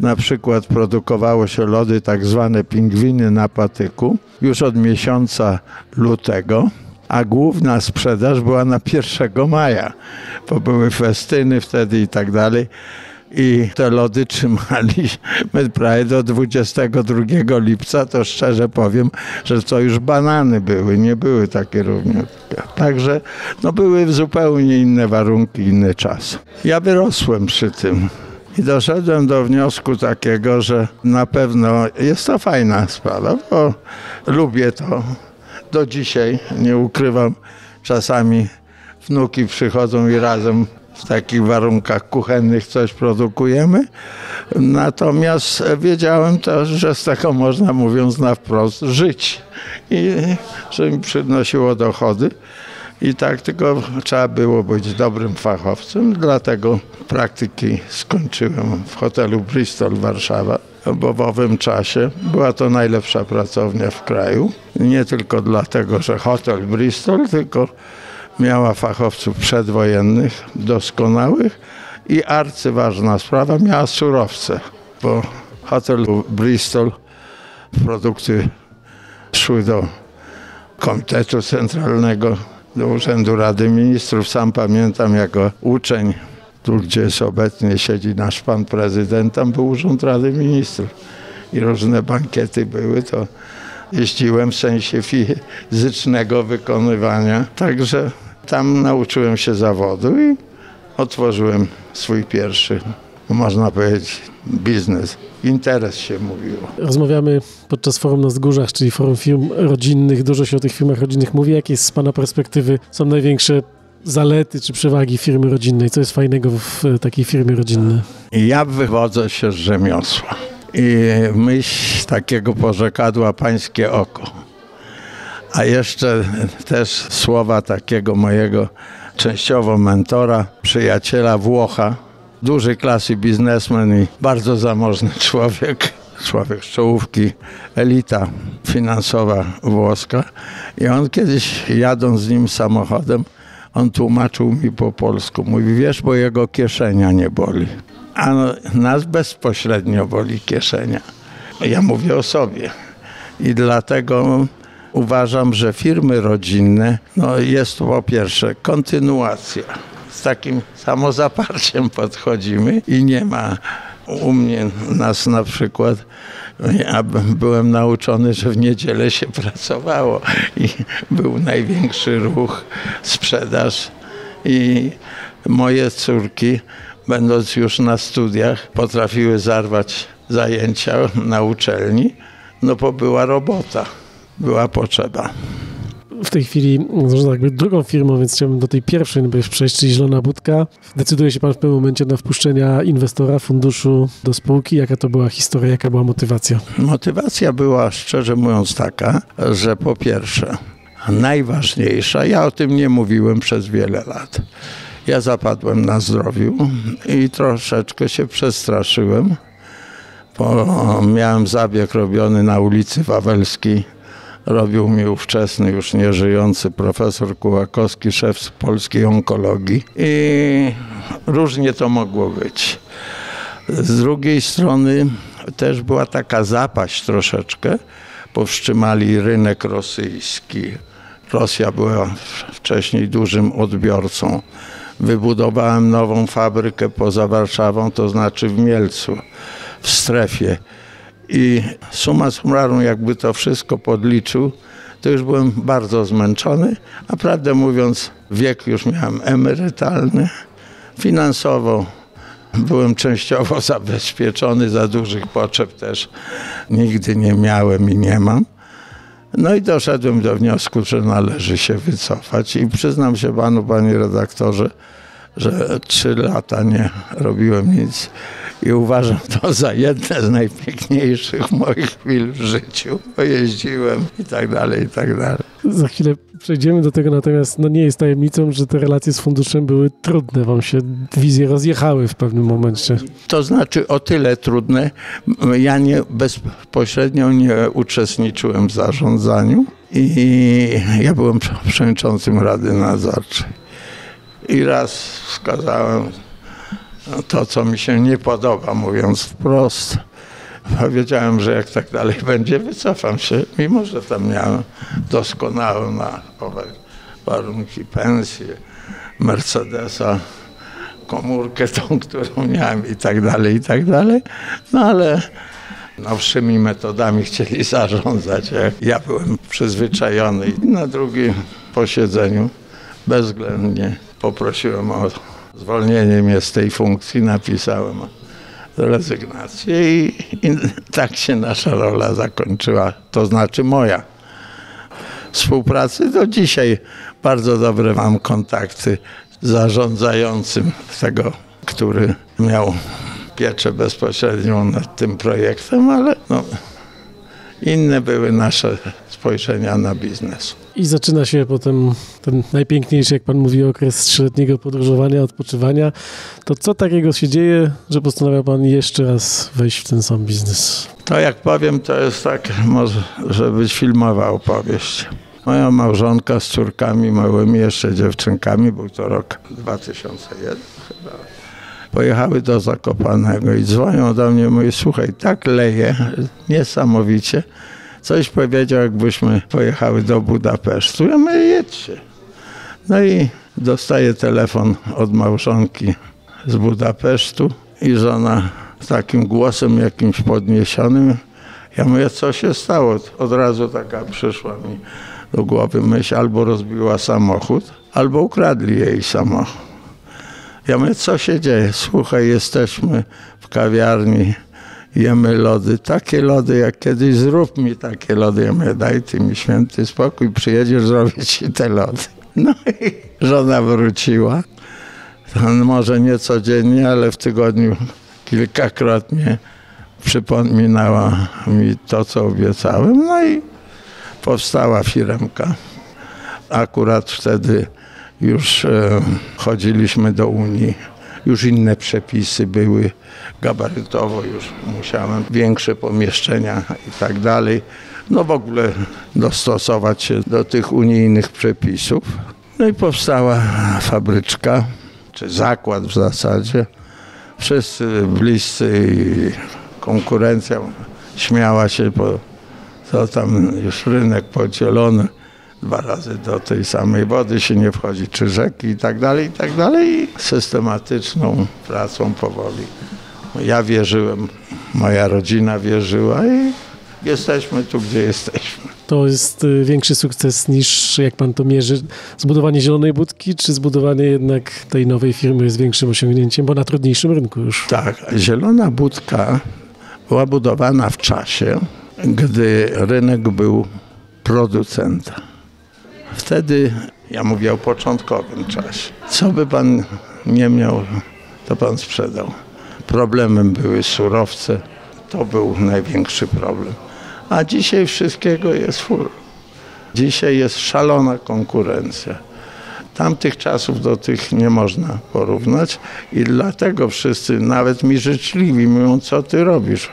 na przykład produkowało się lody tak zwane pingwiny na patyku już od miesiąca lutego a główna sprzedaż była na 1 maja, bo były festyny wtedy i tak dalej. I te lody trzymaliśmy prawie do 22 lipca, to szczerze powiem, że to już banany były, nie były takie równiutkie. Także no, były zupełnie inne warunki, inny czas. Ja wyrosłem przy tym. I doszedłem do wniosku takiego, że na pewno jest to fajna sprawa, bo lubię to do dzisiaj, nie ukrywam, czasami wnuki przychodzą i razem w takich warunkach kuchennych coś produkujemy. Natomiast wiedziałem też, że z tego można, mówiąc na wprost, żyć i że mi przynosiło dochody. I tak tylko trzeba było być dobrym fachowcem, dlatego praktyki skończyłem w hotelu Bristol Warszawa bo w owym czasie była to najlepsza pracownia w kraju. Nie tylko dlatego, że hotel Bristol, tylko miała fachowców przedwojennych, doskonałych i arcyważna sprawa, miała surowce, bo hotel Bristol, produkty szły do Komitetu Centralnego, do Urzędu Rady Ministrów. Sam pamiętam jako uczeń, tu gdzie jest obecnie siedzi nasz pan prezydent, tam był Urząd Rady Ministrów i różne bankiety były, to jeździłem w sensie fizycznego wykonywania. Także tam nauczyłem się zawodu i otworzyłem swój pierwszy, można powiedzieć, biznes. Interes się mówiło. Rozmawiamy podczas forum na Wzgórzach, czyli forum firm rodzinnych. Dużo się o tych firmach rodzinnych mówi. Jakie z Pana perspektywy są największe zalety czy przewagi firmy rodzinnej? Co jest fajnego w takiej firmie rodzinnej? Ja wywodzę się z rzemiosła i myśl takiego porzekadła pańskie oko. A jeszcze też słowa takiego mojego częściowo mentora, przyjaciela Włocha, dużej klasy biznesmen i bardzo zamożny człowiek, człowiek z czołówki, elita finansowa włoska. I on kiedyś jadąc z nim samochodem, on tłumaczył mi po polsku. Mówi, wiesz, bo jego kieszenia nie boli. A no, nas bezpośrednio boli kieszenia. Ja mówię o sobie. I dlatego uważam, że firmy rodzinne no jest po pierwsze kontynuacja. Z takim samozaparciem podchodzimy i nie ma u mnie nas na przykład ja byłem nauczony, że w niedzielę się pracowało i był największy ruch, sprzedaż. I moje córki, będąc już na studiach, potrafiły zarwać zajęcia na uczelni, no bo była robota, była potrzeba w tej chwili zarządza jakby drugą firmą, więc chciałbym do tej pierwszej najpierw przejść, czyli Zielona Budka. Decyduje się Pan w pewnym momencie na wpuszczenia inwestora, funduszu do spółki. Jaka to była historia, jaka była motywacja? Motywacja była, szczerze mówiąc, taka, że po pierwsze, najważniejsza, ja o tym nie mówiłem przez wiele lat. Ja zapadłem na zdrowiu i troszeczkę się przestraszyłem, bo miałem zabieg robiony na ulicy Wawelskiej robił mi ówczesny, już nieżyjący profesor Kułakowski, szef polskiej onkologii. I różnie to mogło być. Z drugiej strony też była taka zapaść troszeczkę. Powstrzymali rynek rosyjski. Rosja była wcześniej dużym odbiorcą. Wybudowałem nową fabrykę poza Warszawą, to znaczy w Mielcu, w strefie i suma summarum, jakby to wszystko podliczył, to już byłem bardzo zmęczony, a prawdę mówiąc, wiek już miałem emerytalny. Finansowo byłem częściowo zabezpieczony, za dużych potrzeb też nigdy nie miałem i nie mam. No i doszedłem do wniosku, że należy się wycofać i przyznam się panu, panie redaktorze, że trzy lata nie robiłem nic i uważam to za jedne z najpiękniejszych moich chwil w życiu. Pojeździłem i tak dalej, i tak dalej. Za chwilę przejdziemy do tego, natomiast no nie jest tajemnicą, że te relacje z funduszem były trudne. Wam się wizje rozjechały w pewnym momencie. To znaczy o tyle trudne. Ja nie bezpośrednio nie uczestniczyłem w zarządzaniu i ja byłem przewodniczącym Rady Nadzorczej. I raz wskazałem to, co mi się nie podoba, mówiąc wprost. Powiedziałem, że jak tak dalej będzie, wycofam się, mimo że tam miałem doskonałe na warunki, pensję, Mercedesa, komórkę tą, którą miałem i tak dalej, i tak dalej. No ale nowszymi metodami chcieli zarządzać. Ja byłem przyzwyczajony i na drugim posiedzeniu bezwzględnie poprosiłem o zwolnienie mnie z tej funkcji, napisałem rezygnację i, i tak się nasza rola zakończyła, to znaczy moja. współpracy. Do dzisiaj bardzo dobre mam kontakty z zarządzającym tego, który miał pieczę bezpośrednią nad tym projektem, ale no, inne były nasze spojrzenia na biznes. I zaczyna się potem ten najpiękniejszy, jak pan mówi, okres trzyletniego podróżowania, odpoczywania. To co takiego się dzieje, że postanawia pan jeszcze raz wejść w ten sam biznes? To jak powiem, to jest tak, może być filmowa opowieść. Moja małżonka z córkami, małymi jeszcze dziewczynkami, był to rok 2001 chyba, pojechały do Zakopanego i dzwonią do mnie, mówię, słuchaj, tak leje, niesamowicie. Coś powiedział, jakbyśmy pojechały do Budapesztu. Ja mówię, jedźcie. No i dostaję telefon od małżonki z Budapesztu i żona takim głosem jakimś podniesionym. Ja mówię, co się stało? Od razu taka przyszła mi do głowy myśl, albo rozbiła samochód, albo ukradli jej samochód. Ja mówię, co się dzieje? Słuchaj, jesteśmy w kawiarni, jemy lody, takie lody jak kiedyś, zrób mi takie lody. Ja mówię, daj ty mi święty spokój, przyjedziesz zrobić ci te lody. No i żona wróciła. Może nie codziennie, ale w tygodniu kilkakrotnie przypominała mi to, co obiecałem. No i powstała firemka. Akurat wtedy już e, chodziliśmy do Unii, już inne przepisy były gabarytowo, już musiałem większe pomieszczenia i tak dalej. No w ogóle dostosować się do tych unijnych przepisów. No i powstała fabryczka, czy zakład w zasadzie. Wszyscy bliscy i konkurencja śmiała się, bo to tam już rynek podzielony dwa razy do tej samej wody się nie wchodzi, czy rzeki i tak dalej, i tak dalej. Systematyczną pracą powoli. Ja wierzyłem, moja rodzina wierzyła i jesteśmy tu, gdzie jesteśmy. To jest y, większy sukces niż, jak pan to mierzy, zbudowanie zielonej budki, czy zbudowanie jednak tej nowej firmy jest większym osiągnięciem, bo na trudniejszym rynku już? Tak, zielona budka była budowana w czasie, gdy rynek był producenta. Wtedy, ja mówię o początkowym czasie, co by pan nie miał, to pan sprzedał. Problemem były surowce, to był największy problem. A dzisiaj wszystkiego jest fur. Dzisiaj jest szalona konkurencja. Tamtych czasów do tych nie można porównać i dlatego wszyscy, nawet mi życzliwi, mówią, co ty robisz?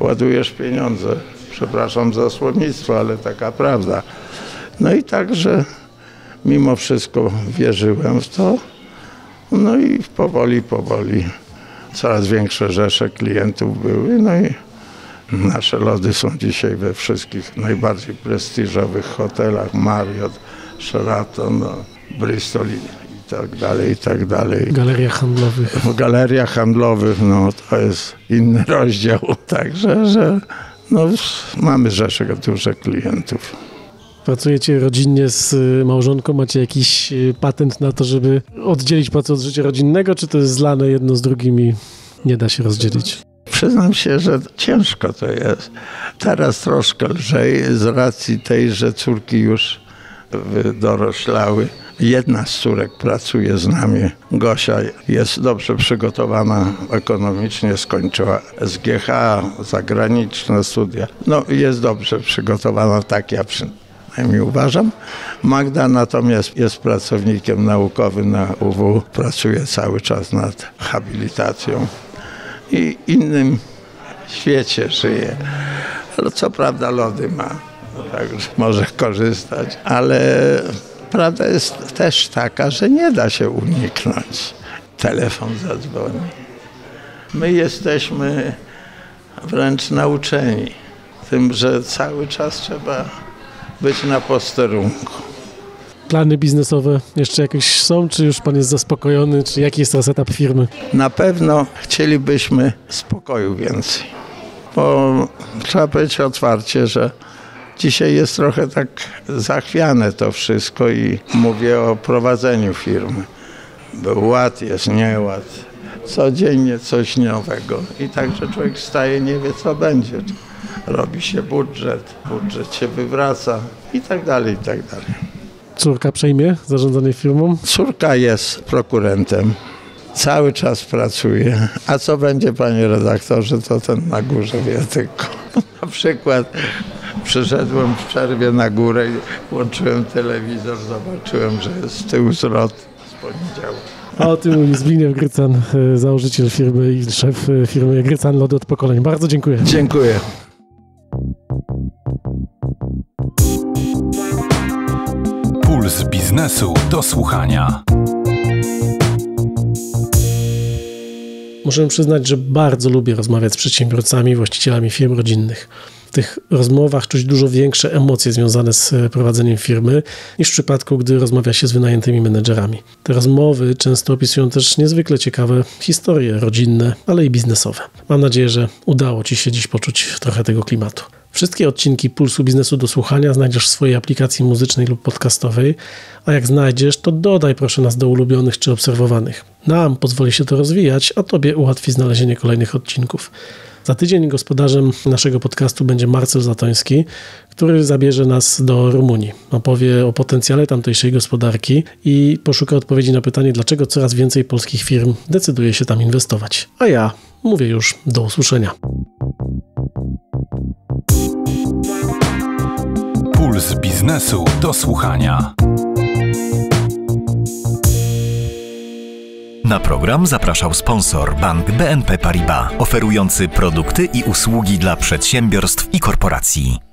Ładujesz pieniądze. Przepraszam za słownictwo, ale taka prawda. No i także mimo wszystko wierzyłem w to. No i powoli, powoli coraz większe rzesze klientów były. No i nasze lody są dzisiaj we wszystkich najbardziej prestiżowych hotelach, Marriott, Sheraton, no, Bristol i, tak dalej, i tak dalej. Galeria handlowych. W galeriach handlowych, no to jest inny rozdział. Także, że no, mamy rzesze duże klientów. Pracujecie rodzinnie z y, małżonką, macie jakiś y, patent na to, żeby oddzielić pracę od życia rodzinnego, czy to jest zlane jedno z drugim i nie da się rozdzielić? Przyznam się, że ciężko to jest. Teraz troszkę lżej z racji tej, że córki już doroślały. Jedna z córek pracuje z nami. Gosia jest dobrze przygotowana ekonomicznie, skończyła SGH, zagraniczne studia. No jest dobrze przygotowana, tak ja przynajmniej przynajmniej uważam. Magda natomiast jest pracownikiem naukowym na UW, pracuje cały czas nad habilitacją i innym świecie żyje. Ale co prawda lody ma, także może korzystać, ale prawda jest też taka, że nie da się uniknąć. Telefon zadzwoni. My jesteśmy wręcz nauczeni tym, że cały czas trzeba być na posterunku. Plany biznesowe jeszcze jakieś są, czy już pan jest zaspokojony, czy jaki jest teraz etap firmy? Na pewno chcielibyśmy spokoju więcej, bo trzeba powiedzieć otwarcie, że dzisiaj jest trochę tak zachwiane to wszystko i mówię o prowadzeniu firmy. Był ład, jest nieład. Codziennie coś nowego i także człowiek staje, nie wie co będzie. Robi się budżet, budżet się wywraca i tak dalej, i tak dalej. Córka przejmie zarządzanie firmą? Córka jest prokurentem. Cały czas pracuje. A co będzie, panie redaktorze, to ten na górze wie tylko. Na przykład przyszedłem w przerwie na górę włączyłem telewizor, zobaczyłem, że jest z tyłu zwrot z poniedziałku. A o tym mówi Zbigniew Grycan, e, założyciel firmy i szef e, firmy Grycan Lody od pokoleń. Bardzo dziękuję. Dziękuję. Biznesu do słuchania. Muszę przyznać, że bardzo lubię rozmawiać z przedsiębiorcami, właścicielami firm rodzinnych. W tych rozmowach czuć dużo większe emocje związane z e, prowadzeniem firmy niż w przypadku, gdy rozmawia się z wynajętymi menedżerami. Te rozmowy często opisują też niezwykle ciekawe historie rodzinne, ale i biznesowe. Mam nadzieję, że udało Ci się dziś poczuć trochę tego klimatu. Wszystkie odcinki Pulsu Biznesu do słuchania znajdziesz w swojej aplikacji muzycznej lub podcastowej, a jak znajdziesz, to dodaj proszę nas do ulubionych czy obserwowanych. Nam pozwoli się to rozwijać, a Tobie ułatwi znalezienie kolejnych odcinków. Za tydzień gospodarzem naszego podcastu będzie Marcel Zatoński, który zabierze nas do Rumunii. Opowie o potencjale tamtejszej gospodarki i poszuka odpowiedzi na pytanie, dlaczego coraz więcej polskich firm decyduje się tam inwestować. A ja mówię już do usłyszenia. Puls biznesu do słuchania. Na program zapraszał sponsor bank BNP Paribas, oferujący produkty i usługi dla przedsiębiorstw i korporacji.